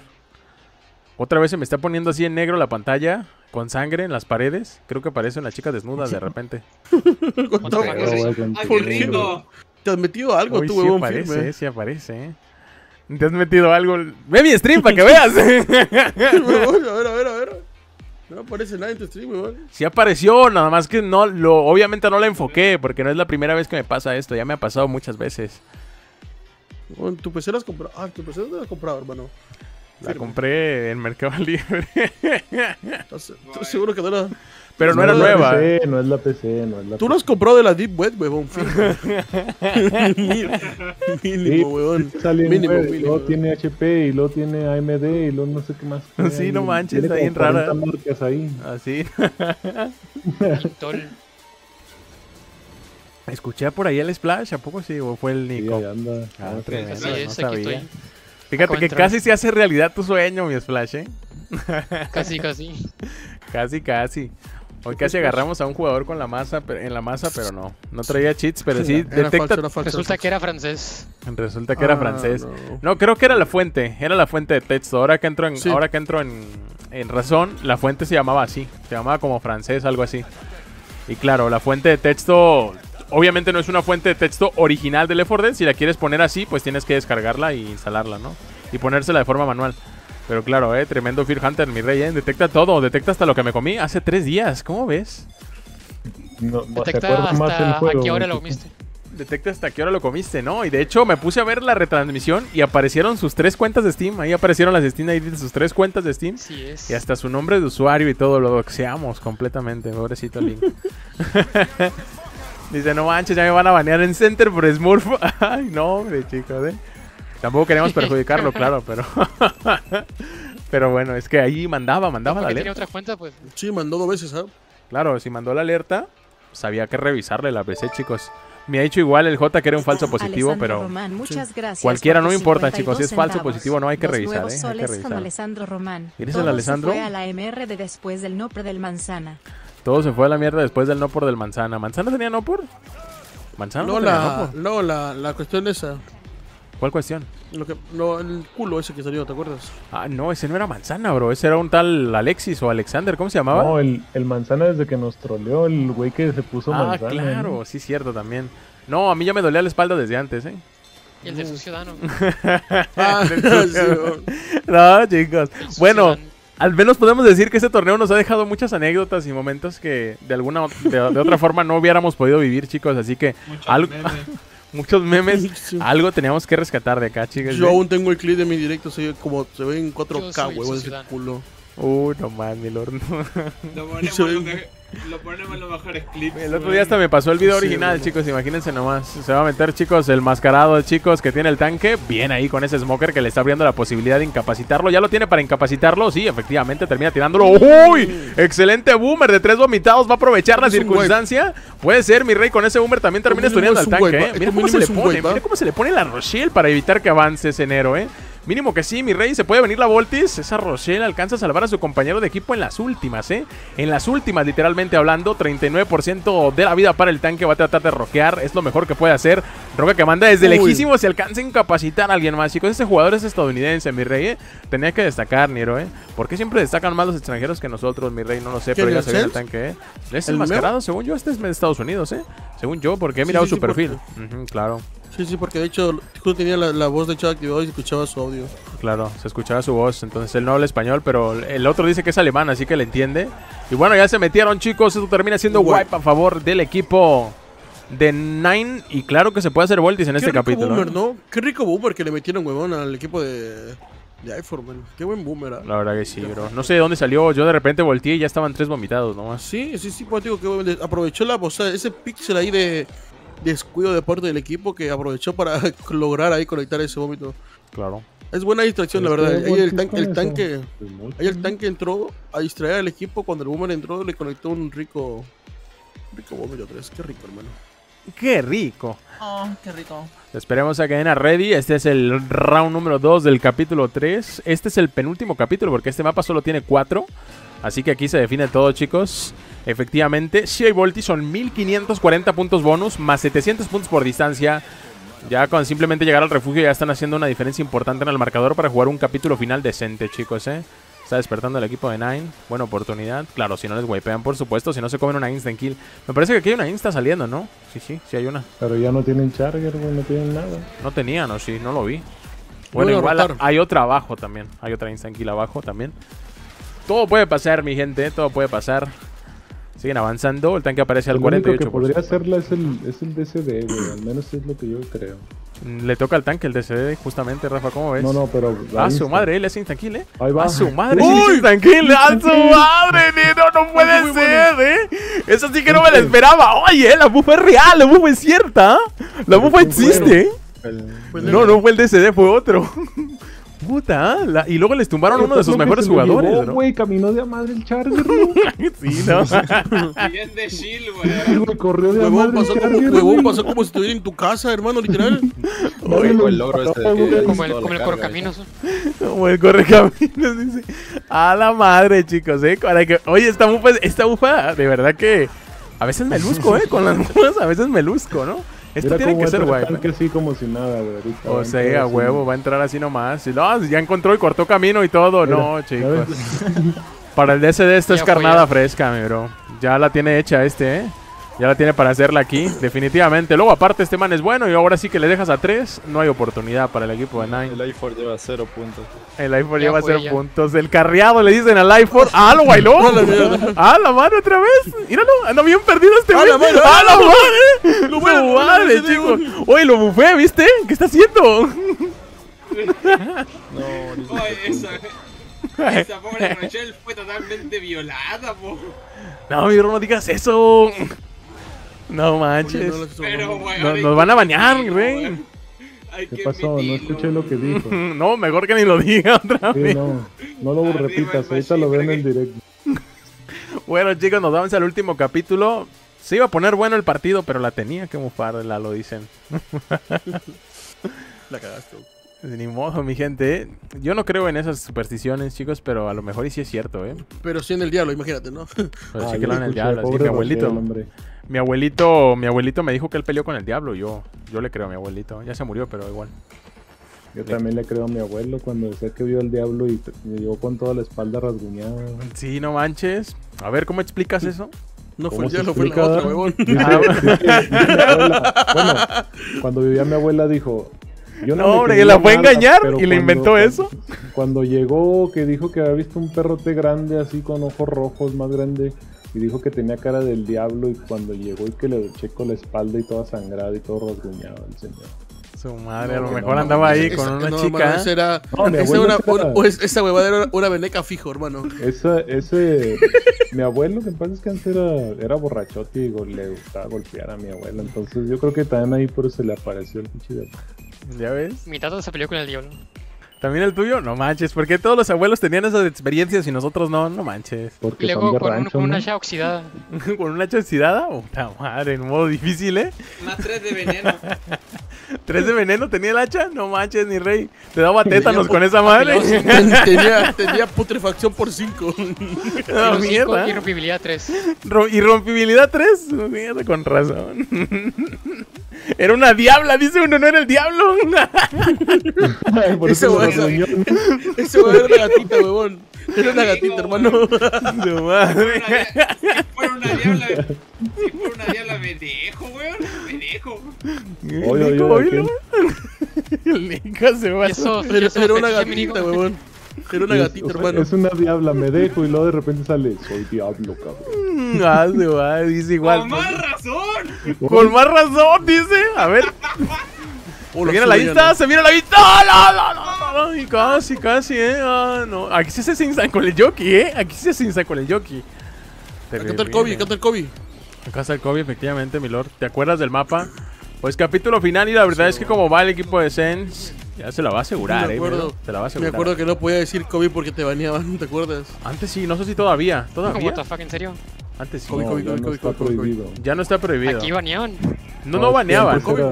[SPEAKER 1] Otra vez se me está poniendo así en negro la pantalla, con sangre en las paredes. Creo que parecen las chicas desnudas de repente.
[SPEAKER 6] Otra
[SPEAKER 2] Pero,
[SPEAKER 6] vez.
[SPEAKER 2] güey,
[SPEAKER 5] ¡Ay, qué
[SPEAKER 2] contigo.
[SPEAKER 5] rico!
[SPEAKER 4] ¿Te has metido algo
[SPEAKER 1] Hoy
[SPEAKER 4] tú,
[SPEAKER 1] sí aparece,
[SPEAKER 4] firme?
[SPEAKER 1] sí aparece. Te has metido algo. Ve mi stream para que [LAUGHS] veas. [LAUGHS]
[SPEAKER 4] A ver, a ver, a ver. No aparece nada en tu stream, huevón.
[SPEAKER 1] sí apareció, nada más que no lo, obviamente no la enfoqué, porque no es la primera vez que me pasa esto, ya me ha pasado muchas veces.
[SPEAKER 4] Tu PC la has comprado. Ah, tu PC no la has comprado, hermano.
[SPEAKER 1] La
[SPEAKER 4] Firme.
[SPEAKER 1] compré en Mercado [LAUGHS] Libre,
[SPEAKER 4] ¿Estás, estás seguro que no
[SPEAKER 1] pero no era nueva.
[SPEAKER 2] PC, no es la PC, no es la
[SPEAKER 4] Tú
[SPEAKER 2] PC.
[SPEAKER 4] lo has comprado de la Deep Web, huevón. [LAUGHS]
[SPEAKER 2] Sí,
[SPEAKER 4] mínimo, huevón. Mínimo, mínimo.
[SPEAKER 2] luego tiene HP y luego tiene AMD y luego no sé qué más. [LAUGHS]
[SPEAKER 1] Sí,
[SPEAKER 2] ahí.
[SPEAKER 1] no manches,
[SPEAKER 2] Tiene
[SPEAKER 1] está bien rara.
[SPEAKER 2] 40 marcas ahí.
[SPEAKER 1] Así.
[SPEAKER 6] Intol.
[SPEAKER 1] Escuché por ahí el splash, ¿a poco sí? ¿O fue el
[SPEAKER 2] Sí,
[SPEAKER 1] Nico?
[SPEAKER 2] ahí anda.
[SPEAKER 1] Ah,
[SPEAKER 2] Ah,
[SPEAKER 1] tremendo, no sabía.
[SPEAKER 6] estoy.
[SPEAKER 1] Fíjate que casi se hace realidad tu sueño, mi splash, ¿eh? [LAUGHS]
[SPEAKER 6] Casi, casi.
[SPEAKER 1] Casi, casi. Hoy casi agarramos a un jugador con la masa, en la masa, pero no. No traía cheats, pero sí
[SPEAKER 4] Era
[SPEAKER 1] detecta.
[SPEAKER 4] falso, era falso,
[SPEAKER 6] Resulta que era francés.
[SPEAKER 1] Resulta que era
[SPEAKER 4] Ah,
[SPEAKER 1] francés.
[SPEAKER 4] no.
[SPEAKER 1] No, creo que era la fuente. Era la fuente de texto. Ahora que entro en,
[SPEAKER 4] Sí.
[SPEAKER 1] ahora que entro en, en razón, la fuente se llamaba así. Se llamaba como francés, algo así. Y claro, la fuente de texto. Obviamente no es una fuente de texto original del Left 4 Dead. Si la quieres poner así, pues tienes que descargarla y instalarla, ¿no? Y ponérsela de forma manual. Pero claro, eh, tremendo Fear Hunter, mi rey, eh. Detecta todo, detecta hasta lo que me comí hace tres días. ¿Cómo ves?
[SPEAKER 2] No,
[SPEAKER 6] Detecta
[SPEAKER 2] acuerda más el
[SPEAKER 6] hasta
[SPEAKER 2] juego.
[SPEAKER 6] a qué hora lo comiste.
[SPEAKER 1] Detecta hasta qué hora lo comiste, ¿no? Y de hecho me puse a ver la retransmisión y aparecieron sus tres cuentas de Steam. Ahí aparecieron las Steam ID de sus tres cuentas de Steam.
[SPEAKER 6] Sí es.
[SPEAKER 1] Y hasta su nombre de usuario y todo lo doxeamos completamente, pobrecito Link. [LAUGHS] Dice, no manches, ya me van a banear en Center por Smurf. [LAUGHS] Ay, no, hombre, chicos, ¿eh? Tampoco queríamos perjudicarlo, [LAUGHS] claro, pero... [LAUGHS] pero bueno, es que ahí mandaba, mandaba la alerta.
[SPEAKER 6] otra cuenta, pues.
[SPEAKER 4] Sí, mandó dos veces, ¿ah?
[SPEAKER 1] Claro, si mandó la alerta, sabía que revisarle la PC, chicos. Me ha hecho igual el J que era un falso positivo,
[SPEAKER 3] Alessandro
[SPEAKER 1] pero...
[SPEAKER 3] Román, muchas gracias
[SPEAKER 1] Cualquiera, no importa,
[SPEAKER 3] 52
[SPEAKER 1] chicos, si es falso
[SPEAKER 3] centavos.
[SPEAKER 1] positivo, no hay que
[SPEAKER 3] Los
[SPEAKER 1] revisar, ¿eh? Hay que revisar.
[SPEAKER 3] Alessandro Román.
[SPEAKER 1] ¿Eres el Alessandro?
[SPEAKER 3] fue a la MR de después del Nopre del Manzana.
[SPEAKER 1] Todo se fue a la mierda después del no por del manzana. ¿Manzana tenía no por? ¿Manzana no,
[SPEAKER 4] No,
[SPEAKER 1] tenía
[SPEAKER 4] la,
[SPEAKER 1] no por?
[SPEAKER 4] no la, la cuestión esa.
[SPEAKER 1] ¿Cuál cuestión?
[SPEAKER 4] Lo que, no, el culo ese que salió, ¿te acuerdas?
[SPEAKER 1] Ah, no, ese no era manzana, bro. Ese era un tal Alexis o Alexander. ¿Cómo se llamaba?
[SPEAKER 2] No, el, el manzana desde que nos troleó, el güey que se puso
[SPEAKER 1] ah,
[SPEAKER 2] manzana.
[SPEAKER 1] claro,
[SPEAKER 2] ¿no?
[SPEAKER 1] sí, cierto también. No, a mí ya me dolía la espalda desde antes, ¿eh?
[SPEAKER 6] Y el de su ciudadano. [LAUGHS]
[SPEAKER 4] Ah, [LAUGHS]
[SPEAKER 1] no, chicos. Bueno,
[SPEAKER 6] ciudadano.
[SPEAKER 1] Al menos podemos decir que este torneo nos ha dejado muchas anécdotas y momentos que de alguna de, de otra forma no hubiéramos podido vivir, chicos. Así que
[SPEAKER 5] Muchos
[SPEAKER 1] algo-
[SPEAKER 5] memes. [LAUGHS]
[SPEAKER 1] muchos memes,
[SPEAKER 4] Sí.
[SPEAKER 1] algo teníamos que rescatar de acá, chicos.
[SPEAKER 4] Yo
[SPEAKER 1] ¿eh?
[SPEAKER 4] aún tengo el clip de mi directo, se como se ve en
[SPEAKER 6] Yo
[SPEAKER 4] 4K,
[SPEAKER 6] soy
[SPEAKER 4] huevón, ese culo.
[SPEAKER 1] Uy, no más, mi lord.
[SPEAKER 5] Lo [LAUGHS] ponemos,
[SPEAKER 4] Soy-
[SPEAKER 5] lo, ponemos en los mejores clips.
[SPEAKER 1] El otro día hasta me pasó el video
[SPEAKER 4] Sí,
[SPEAKER 1] original, chicos, imagínense nomás. Se va a meter, chicos, el mascarado, chicos, que tiene el tanque. Bien ahí con ese smoker que le está abriendo la posibilidad de incapacitarlo. ¿Ya lo tiene para incapacitarlo? Sí, efectivamente, termina tirándolo. ¡Uy! Excelente boomer de tres vomitados. Va a aprovechar la circunstancia. Puede ser, mi rey, con ese boomer también termina estudiando al tanque, ¿eh? Mira cómo se le pone, mira cómo se le pone la Rochelle para evitar que avance ese enero, ¿eh? Mínimo que sí, mi rey, se puede venir la Voltis. Esa Rochelle alcanza a salvar a su compañero de equipo en las últimas, ¿eh? En las últimas, literalmente hablando, 39% de la vida para el tanque va a tratar de roquear. Es lo mejor que puede hacer. Roca que manda desde
[SPEAKER 4] Uy.
[SPEAKER 1] lejísimo se alcanza a incapacitar a alguien más, chicos. Ese jugador es estadounidense, mi rey, ¿eh? Tenía que destacar, Niro, ¿eh? ¿Por qué siempre destacan más los extranjeros que nosotros, mi rey? No lo sé,
[SPEAKER 4] ¿Quién,
[SPEAKER 1] pero ya se ve el tanque, ¿eh? Es
[SPEAKER 4] ¿El
[SPEAKER 1] el
[SPEAKER 4] Meo?
[SPEAKER 1] mascarado, según yo, este es de Estados Unidos, ¿eh? Según yo, porque he mirado
[SPEAKER 4] sí,
[SPEAKER 1] su
[SPEAKER 4] sí,
[SPEAKER 1] perfil. Claro.
[SPEAKER 4] Sí, sí, porque de hecho justo tenía la, la voz de chat activada y escuchaba su audio.
[SPEAKER 1] Claro, se escuchaba su voz, entonces él no habla español, pero el otro dice que es alemán, así que le entiende. Y bueno, ya se metieron chicos, esto termina siendo
[SPEAKER 4] Wipe.
[SPEAKER 1] a favor del equipo de Nine. Y claro que se puede hacer voltis en
[SPEAKER 4] Qué
[SPEAKER 1] este
[SPEAKER 4] rico
[SPEAKER 1] capítulo.
[SPEAKER 4] boomer. ¿no? Qué rico boomer que le metieron huevón al equipo de, De iPhone, man. Qué buen boomer. ¿ah?
[SPEAKER 1] La verdad que sí, bro. No sé de dónde salió. Yo de repente volteé y ya estaban tres vomitados nomás.
[SPEAKER 4] Sí, sí, sí, pues digo que aprovechó la, o sea, ese pixel ahí de descuido de parte del equipo que aprovechó para [LAUGHS] lograr ahí conectar ese vómito.
[SPEAKER 1] Claro.
[SPEAKER 4] Es buena distracción, la verdad. Ahí el, tan- tanque, ahí el tanque entró a distraer al equipo. Cuando el boomer entró, le conectó un rico, rico vómito 3. Qué rico, hermano.
[SPEAKER 1] ¡Qué rico!
[SPEAKER 7] Oh, qué rico.
[SPEAKER 1] Esperemos a que den a ready. Este es el round número 2 del capítulo 3. Este es el penúltimo capítulo porque este mapa solo tiene 4. Así que aquí se define todo, chicos. Efectivamente, si hay Volti son 1540 puntos bonus más 700 puntos por distancia. Ya con simplemente llegar al refugio ya están haciendo una diferencia importante en el marcador para jugar un capítulo final decente, chicos, ¿eh? Está despertando el equipo de Nine. Buena oportunidad. Claro, si no les wipean, por supuesto. Si no se comen una instant kill. Me parece que aquí hay una insta saliendo, ¿no? Sí, sí, sí hay una.
[SPEAKER 2] Pero ya no tienen charger, güey, no tienen nada.
[SPEAKER 1] No tenían, o sí, no lo vi.
[SPEAKER 4] Bueno,
[SPEAKER 1] Bueno, igual hay otra abajo también. Hay otra instant kill abajo también. Todo puede pasar, mi gente. Todo puede pasar. Siguen avanzando. El tanque aparece al
[SPEAKER 2] El único
[SPEAKER 1] 48%.
[SPEAKER 2] que podría hacerla es el, es el DCD, güey. Al menos es lo que yo creo.
[SPEAKER 1] Mm, Le toca al tanque el DCD, justamente, Rafa. ¿Cómo ves?
[SPEAKER 2] No, no, pero.
[SPEAKER 1] A su madre, él es instant kill, ¿eh?
[SPEAKER 2] Ahí va.
[SPEAKER 1] A su madre,
[SPEAKER 2] ¡Uy!
[SPEAKER 1] es. A su madre, Nino. No puede ser, ¿eh? Eso sí que no me lo esperaba. Oye, la bufa es real. La bufa es cierta. La bufa existe, ¿eh?
[SPEAKER 2] El-
[SPEAKER 1] No, no fue el DCD, fue otro. Puta, la- y luego les tumbaron uno de sus mejores jugadores, ¿no?
[SPEAKER 2] güey, caminó de a madre el charger. [LAUGHS]
[SPEAKER 1] Sí, ¿no? [LAUGHS]
[SPEAKER 5] Bien de chill,
[SPEAKER 2] güey, corrió de a
[SPEAKER 4] Huevón
[SPEAKER 2] madre el
[SPEAKER 4] pasó, como, huevón pasó como si estuviera en tu casa, hermano, literal. [LAUGHS]
[SPEAKER 2] Lo
[SPEAKER 8] el logro este de que-.
[SPEAKER 6] Como el, como correcaminos.
[SPEAKER 1] Como el correcaminos, dice. A la madre, chicos, ¿eh? Para que... Oye, esta bufa, esta bufa, de verdad que... A veces me luzco, ¿eh? Con las bufas, a veces me luzco, ¿no? Esto
[SPEAKER 2] Mira
[SPEAKER 1] tiene que ser
[SPEAKER 2] el tanque así como si nada, güey.
[SPEAKER 1] O sea, a
[SPEAKER 2] así.
[SPEAKER 1] huevo, va a entrar así nomás. Y no, ya encontró y cortó camino y todo.
[SPEAKER 2] Mira,
[SPEAKER 1] no, chicos. Para el DSD esto
[SPEAKER 6] Ya
[SPEAKER 1] es carnada
[SPEAKER 6] ya.
[SPEAKER 1] fresca, mi bro. Ya la tiene hecha este, ¿eh? Ya la tiene para hacerla aquí, definitivamente. Luego, aparte, este man es bueno y ahora sí que le dejas a 3. No hay oportunidad para el equipo de Nine.
[SPEAKER 8] El i4 lleva 0 puntos.
[SPEAKER 1] El
[SPEAKER 6] Ya
[SPEAKER 1] lleva
[SPEAKER 6] fue,
[SPEAKER 1] 0
[SPEAKER 6] ya.
[SPEAKER 1] puntos. El carriado le dicen al iPhone. ¡Ah, lo bailó! [LAUGHS]
[SPEAKER 4] A la mierda.
[SPEAKER 1] ¡Ah, la madre otra vez! ¡Míralo! ¡Anda bien perdido este
[SPEAKER 4] ¡A
[SPEAKER 1] güey! ¡Ah, la madre! [LAUGHS]
[SPEAKER 4] Lo
[SPEAKER 1] ¡Su
[SPEAKER 4] bueno, lo
[SPEAKER 1] madre,
[SPEAKER 4] ese
[SPEAKER 1] chico!
[SPEAKER 4] digo.
[SPEAKER 1] Oye, lo bufé, ¿viste? ¿Qué está haciendo? [LAUGHS]
[SPEAKER 8] No,
[SPEAKER 5] esa, esa pobre Rochelle fue totalmente violada, po.
[SPEAKER 1] No, mi bro, no digas eso. No manches.
[SPEAKER 4] Oye, no, no,
[SPEAKER 5] Pero, weón.
[SPEAKER 1] No- nos van a bañar, güey.
[SPEAKER 2] ¿Qué pasó? No escuché lo que dijo. [LAUGHS]
[SPEAKER 1] No, mejor que ni lo diga [LAUGHS] otra
[SPEAKER 2] Sí,
[SPEAKER 1] vez.
[SPEAKER 2] no, no lo
[SPEAKER 5] Arriba
[SPEAKER 2] repitas, ahorita lo ven en directo.
[SPEAKER 1] Bueno, chicos, nos vamos al último capítulo. Se iba a poner bueno el partido, pero la tenía que mufar, la lo dicen. [LAUGHS]
[SPEAKER 4] La cagaste.
[SPEAKER 1] Ni modo, mi gente. Yo no creo en esas supersticiones, chicos, pero a lo mejor y sí es cierto, ¿eh?
[SPEAKER 4] Pero sí en el diablo, imagínate, ¿no?
[SPEAKER 1] Pero
[SPEAKER 2] Ah,
[SPEAKER 1] sí
[SPEAKER 2] yo
[SPEAKER 1] que lo en el diablo, así, mi abuelito.
[SPEAKER 2] Hombre.
[SPEAKER 1] Mi abuelito, mi abuelito me dijo que él peleó con el diablo. Yo, yo le creo a mi abuelito. Ya se murió, pero igual.
[SPEAKER 2] Yo también le creo a mi abuelo cuando decía que vio al diablo y me llegó con toda la espalda rasguñada.
[SPEAKER 1] Sí, no manches. A ver, ¿cómo explicas eso?
[SPEAKER 4] No fue
[SPEAKER 2] ¿Cómo
[SPEAKER 4] el
[SPEAKER 2] se
[SPEAKER 4] diablo, fue la otra, huevón.
[SPEAKER 1] Ah,
[SPEAKER 2] bueno, cuando vivía mi abuela dijo. Yo
[SPEAKER 1] No,
[SPEAKER 2] le
[SPEAKER 1] hombre,
[SPEAKER 2] creía
[SPEAKER 1] ¿y la fue a engañar? ¿Y le inventó eso?
[SPEAKER 2] Cuando llegó, que dijo que había visto un perrote grande, así con ojos rojos, más grande, y dijo que tenía cara del diablo, y cuando llegó y que le checo la espalda y toda sangrada y todo rasguñado el señor.
[SPEAKER 1] Su madre, a lo mejor
[SPEAKER 2] no,
[SPEAKER 1] andaba ahí
[SPEAKER 4] Esa-
[SPEAKER 1] con una
[SPEAKER 4] no,
[SPEAKER 1] chica.
[SPEAKER 4] hermano, esa era, esa,
[SPEAKER 2] abuelo
[SPEAKER 4] una,
[SPEAKER 2] era-
[SPEAKER 4] una- esa huevada era una veneca fijo, hermano.
[SPEAKER 2] Esa, ese, mi abuelo, que en paz descanse, era, era borrachote y go- le gustaba golpear a mi abuela. Entonces yo creo que también ahí por eso le apareció el pinche diablo.
[SPEAKER 1] ¿Ya ves?
[SPEAKER 6] Mi tata se peleó con el diablo.
[SPEAKER 1] ¿También el tuyo? No manches, porque todos los abuelos tenían esas experiencias y nosotros no, no manches.
[SPEAKER 6] Y
[SPEAKER 2] Porque son
[SPEAKER 6] luego
[SPEAKER 2] de
[SPEAKER 6] con, un- una hacha oxidada. [LAUGHS]
[SPEAKER 1] ¿Con una hacha oxidada? Puta madre, en modo difícil, ¿eh?
[SPEAKER 5] Más tres de veneno. [LAUGHS]
[SPEAKER 1] ¿Tres de veneno tenía el hacha? No manches, ni rey. Te daba tétanos con esa madre. [LAUGHS]
[SPEAKER 4] Ten- tenía, tenía putrefacción por 5.
[SPEAKER 1] No,
[SPEAKER 6] cinco
[SPEAKER 1] mierda.
[SPEAKER 6] y rompibilidad 3.
[SPEAKER 1] Ro- ¿Y rompibilidad 3? Mierda, con razón. Era una diabla, dice uno, no era el diablo.
[SPEAKER 2] Ay, por
[SPEAKER 4] Ese
[SPEAKER 2] eso
[SPEAKER 4] huevón era [LAUGHS] una gatita, huevón. Era una gatita, hermano.
[SPEAKER 1] Su madre.
[SPEAKER 5] Si fuera una diabla, si fuera una diabla, me dejo, weón. Me dejo.
[SPEAKER 2] Oye, oye.
[SPEAKER 1] El [LAUGHS] Nico se va.
[SPEAKER 6] Eso,
[SPEAKER 4] Era,
[SPEAKER 6] eso
[SPEAKER 4] era una gatita, huevón. Era una
[SPEAKER 2] Es-
[SPEAKER 4] gatita, hermano.
[SPEAKER 2] Es una diabla, me dejo y luego de repente sale, soy diablo, cabrón.
[SPEAKER 1] Ah, su madre, dice igual.
[SPEAKER 5] Con más razón.
[SPEAKER 1] Con más razón, dice. A ver. Se viene la vista,
[SPEAKER 4] ¿no?
[SPEAKER 1] se viene la vista. ¡No, no, no, no, Ay, casi, casi, eh. Ah, no. Aquí sí se instan con el jockey, eh. Aquí sí se instan con el jockey.
[SPEAKER 4] Acá está el Kobe, acá está el Kobe.
[SPEAKER 1] Acá está el Kobe, efectivamente, mi lord. ¿Te acuerdas del mapa? Pues capítulo final y la verdad es que como va el equipo de Sens, ya se la va a asegurar,
[SPEAKER 4] me
[SPEAKER 1] eh.
[SPEAKER 4] acuerdo,
[SPEAKER 1] lord. Se la va a
[SPEAKER 4] me
[SPEAKER 1] asegurar.
[SPEAKER 4] acuerdo que no podía decir Kobe porque te baneaban, ¿te acuerdas?
[SPEAKER 1] Antes sí, no sé si todavía. ¿Todavía?
[SPEAKER 6] What the fuck, ¿en serio?
[SPEAKER 1] Antes sí.
[SPEAKER 4] Kobe,
[SPEAKER 2] No,
[SPEAKER 4] Kobe,
[SPEAKER 2] ya
[SPEAKER 4] Kobe,
[SPEAKER 2] no
[SPEAKER 4] Kobe,
[SPEAKER 2] está
[SPEAKER 4] Kobe, Kobe.
[SPEAKER 2] prohibido.
[SPEAKER 1] Ya no está prohibido.
[SPEAKER 6] Aquí baneaban.
[SPEAKER 1] No, no baneaban.
[SPEAKER 2] era-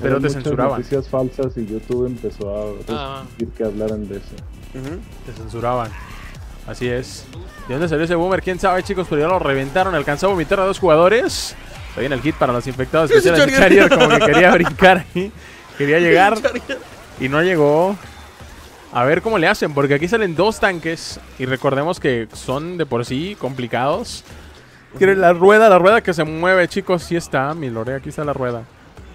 [SPEAKER 1] Pero te censuraban.
[SPEAKER 2] noticias falsas y YouTube empezó a
[SPEAKER 6] Ah.
[SPEAKER 2] decir que hablaran de eso.
[SPEAKER 4] Ujú.
[SPEAKER 1] Te censuraban. Así es. ¿De dónde salió ese boomer? ¿Quién sabe, chicos? Pero ya lo reventaron. Alcanzó a vomitar a dos jugadores. Está bien el hit para los infectados
[SPEAKER 4] Ese
[SPEAKER 1] especiales.
[SPEAKER 4] Charrier.
[SPEAKER 1] Charrier como que quería brincar ahí. Quería llegar y no llegó. A ver cómo le hacen, porque aquí salen dos tanques y recordemos que son de por sí complicados. Tiene la rueda, la rueda que se mueve, chicos. Sí está, mi lore, aquí está la rueda.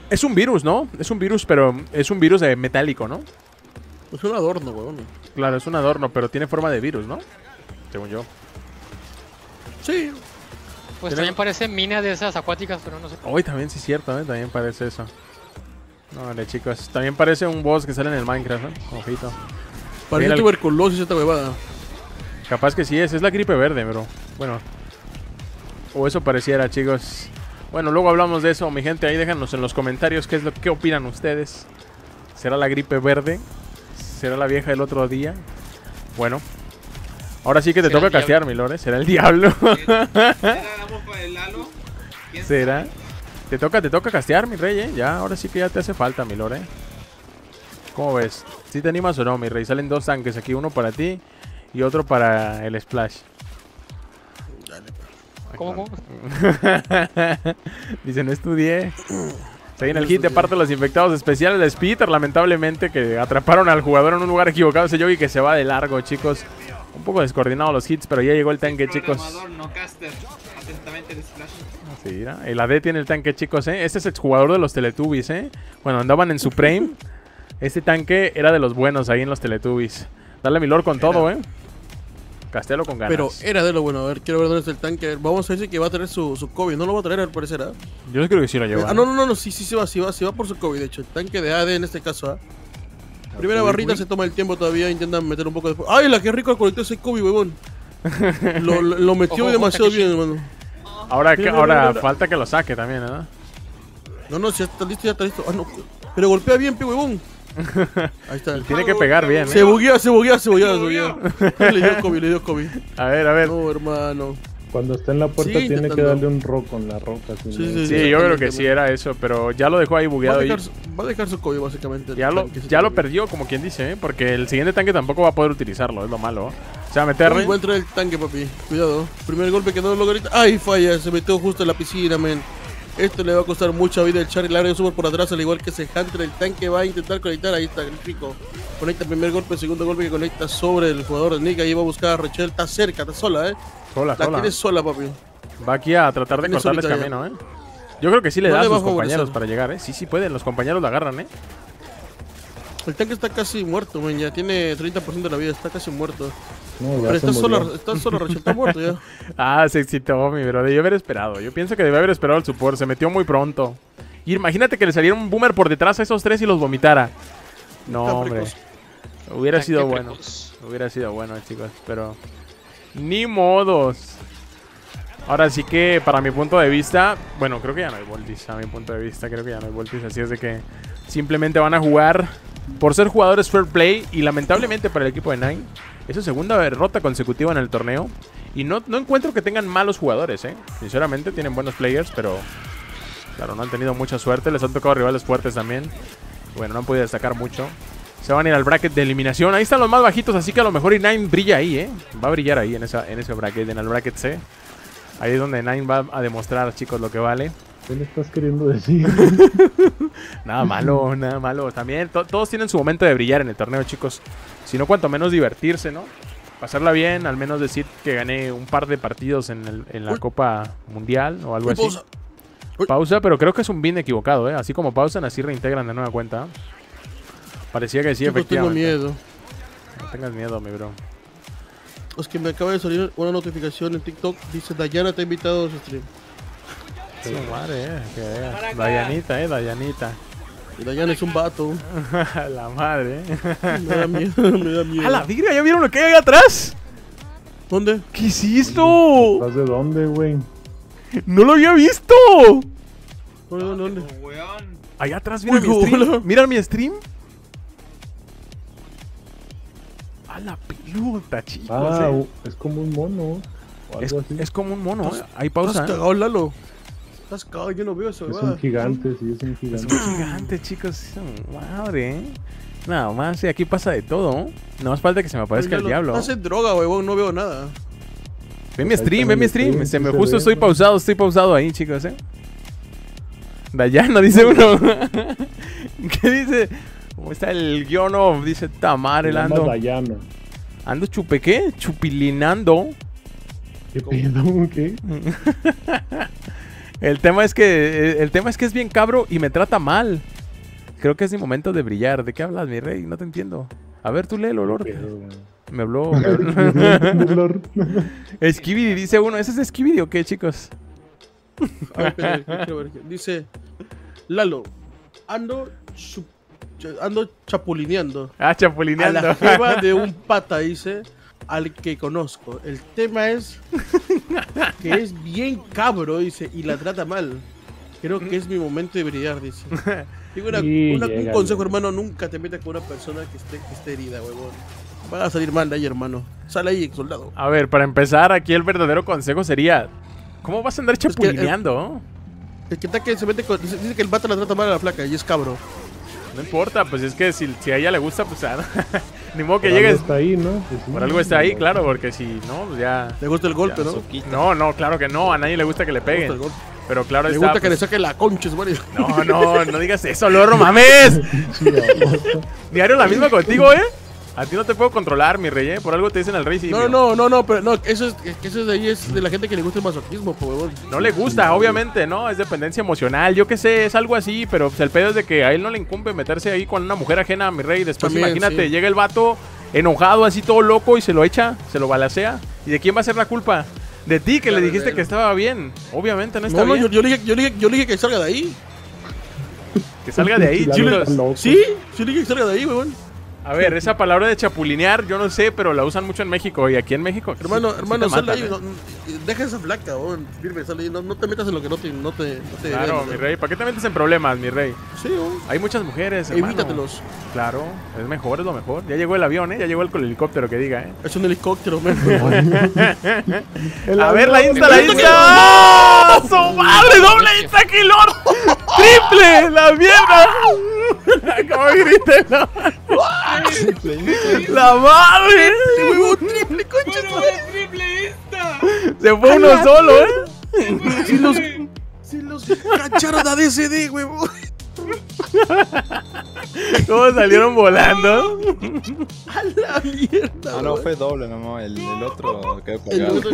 [SPEAKER 1] Es un virus, ¿no? Es un virus, pero es un virus de metálico, ¿no?
[SPEAKER 4] Es un adorno, weón.
[SPEAKER 1] Claro, es un adorno, pero tiene forma de virus, ¿no? Según yo.
[SPEAKER 4] Sí,
[SPEAKER 6] Pues también parece mina de esas acuáticas, pero no sé.
[SPEAKER 1] Hoy también sí es cierto, ¿eh? También parece eso. No, vale, chicos. También parece un boss que sale en el Minecraft, ¿eh? Ojito.
[SPEAKER 4] parece
[SPEAKER 1] Mira el-
[SPEAKER 4] tuberculosis esta huevada.
[SPEAKER 1] Capaz que sí es. Es la gripe verde, bro. Bueno. O eso pareciera, chicos. Bueno, luego hablamos de eso, mi gente. Ahí déjanos en los comentarios qué es lo qué opinan ustedes. ¿Será la gripe verde? ¿Será la vieja del otro día? Bueno. Ahora sí que te toca castear, mi lore. ¿Será el diablo?
[SPEAKER 5] ¿Será la bomba del Lalo? ¿Quién
[SPEAKER 1] ¿Será?
[SPEAKER 5] sabe?
[SPEAKER 1] Te toca, te toca castear, mi rey, ¿eh? Ya, ahora sí que ya te hace falta, mi lore. ¿Cómo ves? ¿Sí te animas o no, mi rey? Salen dos tanques aquí, uno para ti y otro para el splash.
[SPEAKER 6] ¿Cómo, cómo? [LAUGHS]
[SPEAKER 1] Dice, no estudié. [CLEARS THROAT] Se viene el hit de parte de los infectados especiales de Spitter, lamentablemente, que atraparon al jugador en un lugar equivocado. Ese Yogi que se va de largo, chicos. Un poco descoordinado los hits, pero ya llegó el tanque, chicos.
[SPEAKER 5] Programador, no caster. Atentamente el splash.
[SPEAKER 1] Sí, mira, el AD tiene el tanque, chicos, ¿eh? Este es el jugador de los Teletubbies, ¿eh? Bueno, andaban en Supreme. Este tanque era de los buenos ahí en los Teletubbies. Dale mi lord con todo, ¿eh? Castelo con ganas.
[SPEAKER 4] Pero era de lo bueno. A ver, quiero ver dónde está el tanque. A ver, Vamos a ver si que va a traer su, su Kobe. No lo va a traer al parecer, ¿ah?
[SPEAKER 1] Yo creo que sí lo lleva.
[SPEAKER 4] Ah, no, no, no, no, sí, sí, sí va, sí va, sí va por su Kobe, de hecho. El tanque de AD en este caso, ¿ah? Primera barrita
[SPEAKER 1] uy.
[SPEAKER 4] se toma el tiempo todavía, intentan meter un poco de... ¡Ay, la que rico conectó ese Kobe, huevón! lo, lo, lo metió
[SPEAKER 6] Ojo, ojo,
[SPEAKER 4] demasiado bien, hermano.
[SPEAKER 1] Ahora, que, ahora
[SPEAKER 4] mira, mira.
[SPEAKER 1] falta que lo saque también, ¿no?
[SPEAKER 4] No, no, si ya está listo, ya está listo. Ah, no. Pero golpea bien, pe, huevón. [LAUGHS] Ahí está.
[SPEAKER 1] Tiene que pegar bien,
[SPEAKER 4] Se
[SPEAKER 1] ¿eh?
[SPEAKER 4] buguea, se buguea, se buguea, se
[SPEAKER 5] Se
[SPEAKER 4] buguea. le dio Kobe, le dio Kobe. [LAUGHS]
[SPEAKER 1] A ver, a ver.
[SPEAKER 4] No, hermano.
[SPEAKER 2] Cuando está en la puerta
[SPEAKER 4] Sí,
[SPEAKER 2] tiene que darle un rock con la roca. si
[SPEAKER 4] Sí,
[SPEAKER 2] no-
[SPEAKER 4] sí,
[SPEAKER 1] Sí, yo creo que sí era eso, pero ya lo dejó ahí
[SPEAKER 4] Va a,
[SPEAKER 1] bugueado y
[SPEAKER 4] dejar, su- va a dejar su básicamente. el
[SPEAKER 1] ya lo, ya lo perdió, como quien dice, ¿eh? Porque el siguiente tanque tampoco va a poder utilizarlo, es lo malo. O sea, meterle.
[SPEAKER 4] va a entrar el tanque, papi. Cuidado. Primer golpe que no logra ahorita. ¡Ay, falla! Se metió justo en la piscina, men. Esto le va a costar mucha vida el Charlie. Abre super por atrás, al igual que ese Hunter. El tanque va a intentar conectar. Ahí está, el rico. Conecta el primer golpe, segundo golpe que conecta sobre el jugador de Nick. Ahí va a buscar a Rachel. Está cerca, está sola, eh.
[SPEAKER 1] Sola,
[SPEAKER 4] La
[SPEAKER 1] sola.
[SPEAKER 4] tiene sola, papi.
[SPEAKER 1] Va aquí a tratar de cortarles camino, ¿eh? Yo creo que sí le
[SPEAKER 4] No
[SPEAKER 1] da a
[SPEAKER 4] le
[SPEAKER 1] sus compañeros para llegar, ¿eh? Sí, sí pueden, los compañeros la agarran, ¿eh?
[SPEAKER 4] El tanque está casi muerto, men. Ya tiene 30% de la vida. Está casi muerto.
[SPEAKER 2] No,
[SPEAKER 4] Pero está sola,
[SPEAKER 2] murió.
[SPEAKER 4] está Rachel. Está muerto ya. [LAUGHS]
[SPEAKER 1] Ah, se excitó, mi bro. Debió haber esperado. Yo pienso que debió haber esperado el support. Se metió muy pronto. Y imagínate que le saliera un boomer por detrás a esos tres y los vomitara. No, hombre. Hubiera sido bueno. Hubiera sido bueno, chicos. Pero. Ni modos. Ahora sí que, para mi punto de vista. Bueno, creo que ya no hay voltis. A mi punto de vista, creo que ya no hay voltis. Así es de que simplemente van a jugar por ser jugadores fair play. Y lamentablemente para el equipo de Nine, es su segunda derrota consecutiva en el torneo. Y no, no encuentro que tengan malos jugadores, ¿eh? Sinceramente, tienen buenos players, pero. Claro, no han tenido mucha suerte. Les han tocado rivales fuertes también. Bueno, no han podido destacar mucho. Se van a ir al bracket de eliminación. Ahí están los más bajitos, así que a lo mejor y Nine brilla ahí, ¿eh? Va a brillar ahí en, esa, en ese bracket, en el bracket C. Ahí es donde Nine va a demostrar, chicos, lo que vale.
[SPEAKER 2] ¿Qué le estás queriendo decir? [LAUGHS]
[SPEAKER 1] Nada malo, nada malo. También to- todos tienen su momento de brillar en el torneo, chicos. Si no, cuanto menos divertirse, ¿no? Pasarla bien, al menos decir que gané un par de partidos en, el- en la
[SPEAKER 4] Uy.
[SPEAKER 1] Copa Mundial o algo
[SPEAKER 4] Uy,
[SPEAKER 1] así.
[SPEAKER 4] pausa. Uy.
[SPEAKER 1] Pausa, pero creo que es un bin equivocado, ¿eh? Así como pausan, así reintegran de nueva cuenta. Parecía que sí,
[SPEAKER 4] Chicos, tengo
[SPEAKER 1] efectivamente.
[SPEAKER 4] miedo.
[SPEAKER 1] No tengas miedo, mi bro.
[SPEAKER 4] Es que me acaba de salir una notificación en TikTok. Dice Dayana te ha invitado a su stream.
[SPEAKER 1] Su madre, eh. Que. Dayanita, eh, Dayanita.
[SPEAKER 4] Y Dayan es un vato. [LAUGHS]
[SPEAKER 1] La madre.
[SPEAKER 4] Me da miedo, [LAUGHS] me da miedo.
[SPEAKER 1] ¡A la virga! ¿Ya vieron lo que hay ahí atrás?
[SPEAKER 4] ¿Dónde?
[SPEAKER 1] ¿Qué esto?
[SPEAKER 2] ¿Estás de dónde, güey?
[SPEAKER 1] ¡No lo había visto!
[SPEAKER 4] ¿Dónde, dónde.
[SPEAKER 1] Allá atrás, mira
[SPEAKER 4] Uy,
[SPEAKER 1] mi stream.
[SPEAKER 4] hola.
[SPEAKER 1] Mira mi stream. A la pelota, chicos.
[SPEAKER 2] Ah,
[SPEAKER 1] eh.
[SPEAKER 2] es como un mono. O
[SPEAKER 1] es,
[SPEAKER 2] algo así.
[SPEAKER 1] es como un mono.
[SPEAKER 4] Estás-
[SPEAKER 1] eh. Hay
[SPEAKER 4] ¿Estás
[SPEAKER 1] pausa.
[SPEAKER 4] cagado, Lalo? ¿Estás cagado? Yo no veo eso,
[SPEAKER 2] Es un gigante, sí, es un
[SPEAKER 1] Es
[SPEAKER 2] gigante.
[SPEAKER 1] un gigante, chicos. Madre, eh. Nada más, y aquí pasa de todo. No más falta que se me aparezca el
[SPEAKER 4] Lalo,
[SPEAKER 1] diablo.
[SPEAKER 4] En droga, huevón, no veo nada.
[SPEAKER 1] Ve mi stream, ve mi stream.
[SPEAKER 2] stream,
[SPEAKER 1] Se me
[SPEAKER 2] se
[SPEAKER 1] justo
[SPEAKER 2] ve.
[SPEAKER 1] estoy pausado, estoy pausado ahí, chicos, eh. Dayano, dice uno. [LAUGHS] ¿Qué dice? ¿Cómo está el guion off? Dice Tamar, el ando. Ando chupe qué? Chupilinando.
[SPEAKER 2] ¿Qué pedo? [LAUGHS] ¿Qué? [LAUGHS]
[SPEAKER 1] El tema es que el tema es que es bien cabro y me trata mal. Creo que es mi momento de brillar. ¿De qué hablas, mi rey? No te entiendo. A ver, tú léelo, Lord.
[SPEAKER 2] Pedo, güey.
[SPEAKER 1] Me habló. [LAUGHS] Skibidi dice uno. ¿Ese es Skibidi o qué, chicos?
[SPEAKER 4] A ver. Dice, Lalo, ando, chu- ch- ando chapulineando
[SPEAKER 1] Ah,
[SPEAKER 4] a
[SPEAKER 1] chapulineando.
[SPEAKER 4] la jeva de un [LAUGHS] pata, dice, al que conozco. El tema es que es bien cabro, dice, y la trata mal. Creo que es mi momento de brillar, dice. Digo una- [LAUGHS]
[SPEAKER 2] Sí,
[SPEAKER 4] una- un consejo, hermano, nunca te metas con una persona que esté, que esté herida, huevón. Va a salir mal de ahí, hermano. Sale ahí, soldado.
[SPEAKER 1] A ver, para empezar, aquí el verdadero consejo sería: ¿Cómo vas a andar chapulineando?
[SPEAKER 4] El que, está que se mete con, dice, dice que el pata la trata mal a la flaca y es cabro.
[SPEAKER 1] No importa, pues es que si, si a ella le gusta, pues ah, [LAUGHS] ni modo que
[SPEAKER 2] Por algo
[SPEAKER 1] llegues.
[SPEAKER 2] está ahí, ¿no? Pues sí.
[SPEAKER 1] Por algo está ahí, claro, porque si no, pues ya.
[SPEAKER 4] Le gusta el golpe, ¿no?
[SPEAKER 1] No, no, claro que no, a nadie le gusta que le
[SPEAKER 4] Le gusta el
[SPEAKER 1] peguen.
[SPEAKER 4] golpe.
[SPEAKER 1] Pero claro
[SPEAKER 4] Le
[SPEAKER 1] está.
[SPEAKER 4] gusta que le
[SPEAKER 1] pues,
[SPEAKER 4] saque la concha, su madre.
[SPEAKER 1] No, no, no digas eso, lorro, mames. [LAUGHS] Diario la misma contigo, ¿eh? A ti no te puedo controlar, mi rey, ¿eh? Por algo te dicen al rey sí.
[SPEAKER 4] No, no, no, no, pero no, eso es, eso de ahí es de la gente que le gusta el masoquismo, po, huevón.
[SPEAKER 1] No le gusta, obviamente, ¿no? Es dependencia emocional, yo qué sé, es algo así, pero pues, el pedo es de que a él no le incumbe meterse ahí con una mujer ajena, mi rey. Después
[SPEAKER 4] También,
[SPEAKER 1] imagínate,
[SPEAKER 4] sí.
[SPEAKER 1] llega el vato enojado, así todo loco y se lo echa, se lo balacea. ¿Y de quién va a ser la culpa? De ti que
[SPEAKER 4] Claro,
[SPEAKER 1] le dijiste que estaba bien. Obviamente no está
[SPEAKER 4] No, no,
[SPEAKER 1] bien.
[SPEAKER 4] yo, yo le dije, yo, le dije, yo le dije que salga de ahí.
[SPEAKER 1] Que salga de ahí, [LAUGHS]
[SPEAKER 2] loco.
[SPEAKER 4] Sí, sí le dije que salga de ahí, huevón.
[SPEAKER 1] A ver, esa palabra de chapulinear, yo no sé, pero la usan mucho en México y aquí en México.
[SPEAKER 4] Hermano,
[SPEAKER 1] sí- sí
[SPEAKER 4] hermano,
[SPEAKER 1] te
[SPEAKER 4] sal
[SPEAKER 1] matan,
[SPEAKER 4] ahí.
[SPEAKER 1] ¿eh?
[SPEAKER 4] no- no- deja esa flaca. Firme, sal ahí. No, no te metas en lo que no te. No te, no te
[SPEAKER 1] Claro, mi
[SPEAKER 4] ¿no?
[SPEAKER 1] rey. ¿Para qué te metes en problemas, mi rey?
[SPEAKER 4] Sí, huevón.
[SPEAKER 1] Hay muchas mujeres, hermano.
[SPEAKER 4] Evítatelos.
[SPEAKER 1] Claro, es mejor, es lo mejor. Ya llegó el avión, ¿eh? Ya llegó el con el helicóptero que diga, ¿eh?
[SPEAKER 4] Es un helicóptero, [LAUGHS]
[SPEAKER 1] A ver, la insta, la insta. ¡Ah! ¡Su madre! ¡Doble insta! [LAUGHS] ¡Triple! ¡La mierda! ¿Cómo grité? La, la madre!
[SPEAKER 4] huevón, [LAUGHS] triple, concha.
[SPEAKER 5] ¡Bueno, es triple esta!
[SPEAKER 1] Se fue uno solo, ¿eh?
[SPEAKER 4] Si los. Si los cacharon a DCD, huevón.
[SPEAKER 1] ¿Cómo salieron volando?
[SPEAKER 4] A la mierda,
[SPEAKER 7] Ah, no, fue doble nomás. El, el otro quedó
[SPEAKER 4] El
[SPEAKER 7] pegado.
[SPEAKER 4] otro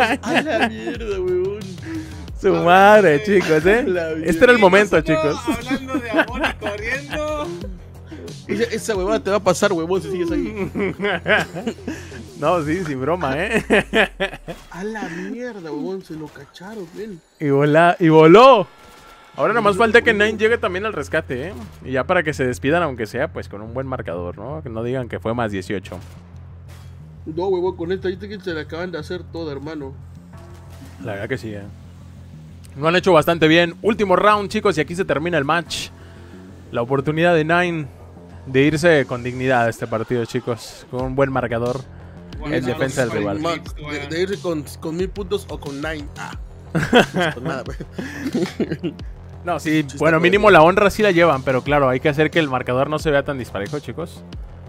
[SPEAKER 4] [LAUGHS] A la mierda, huevón.
[SPEAKER 1] Su madre, chicos, ¿eh?
[SPEAKER 4] La vida.
[SPEAKER 1] Este era el momento, chicos.
[SPEAKER 5] Hablando de amor y corriendo. [LAUGHS]
[SPEAKER 4] Esa, esa huevada te va a pasar, huevón, si sigues ahí. [LAUGHS]
[SPEAKER 1] No, sí, sin broma, ¿eh? [LAUGHS]
[SPEAKER 4] A la mierda, huevón, se lo cacharon, ven.
[SPEAKER 1] Y, vola, y voló. Ahora nomás falta que Nine llegue también al rescate, ¿eh? Y ya para que se despidan, aunque sea, pues con un buen marcador, ¿no? Que no digan que fue más 18.
[SPEAKER 4] No, huevón, con esta ahorita que se le acaban de hacer todo, hermano.
[SPEAKER 1] La verdad que sí, ¿eh? Lo han hecho bastante bien. Último round, chicos, y aquí se termina el match. La oportunidad de Nine de irse con dignidad a este partido, chicos. Con un buen marcador. En defensa del rival.
[SPEAKER 4] De, de irse con, con mil puntos o con nine. Ah. [LAUGHS] Con nada, pues. [LAUGHS]
[SPEAKER 1] No, sí, bueno,
[SPEAKER 4] bueno.
[SPEAKER 1] mínimo la honra sí la llevan, pero claro, hay que hacer que el marcador no se vea tan disparejo, chicos.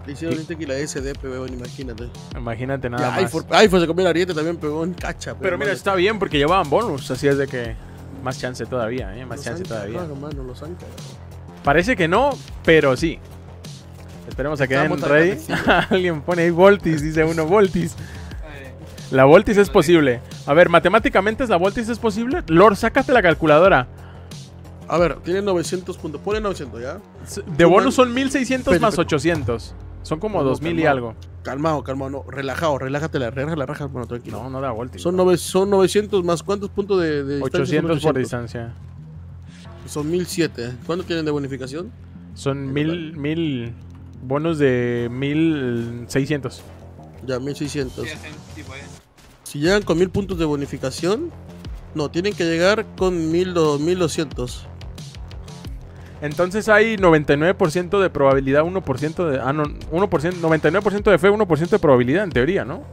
[SPEAKER 4] Le hicieron que la SDP, weón, imagínate.
[SPEAKER 1] Imagínate nada más.
[SPEAKER 4] iPhone, iPhone se comió el ariete también, pegón, cacha.
[SPEAKER 1] Pero mira, está bien porque llevaban bonus, así es de que más chance todavía, ¿eh? Más chance todavía.
[SPEAKER 4] los han.
[SPEAKER 1] Parece que no, pero sí. Esperemos a que den ready. [LAUGHS] Alguien pone ahí Voltis, dice uno, Voltis. La Voltis es posible. A ver, matemáticamente es la Voltis es posible. Lord, sácate la calculadora.
[SPEAKER 4] A ver, tiene 900 puntos. Pone 900, ¿ya?
[SPEAKER 1] De bonus son 1600 más
[SPEAKER 4] Pero-
[SPEAKER 1] 800. Son como
[SPEAKER 4] No, no,
[SPEAKER 1] 2000 y algo.
[SPEAKER 4] Calmado, calmado, no. Relajado, relájate la relájate la raja, hermano, tranquilo.
[SPEAKER 1] No, no da Voltis.
[SPEAKER 4] son,
[SPEAKER 1] no.
[SPEAKER 4] nove- son 900 más cuántos puntos de, de distancia? Son
[SPEAKER 1] 800 por distancia.
[SPEAKER 4] Son 1007. ¿Cuánto tienen de bonificación?
[SPEAKER 1] Son mil, mil bonos de 1600.
[SPEAKER 4] Ya, 1600.
[SPEAKER 5] Sí, hacen tipo, eh.
[SPEAKER 4] Si llegan con 1000 puntos de bonificación, no, tienen que llegar con 1000 do- 1200.
[SPEAKER 1] Entonces hay 99% de probabilidad, 1% de... Ah, no, 1%, 99% de fe, 1% de probabilidad en teoría, ¿no?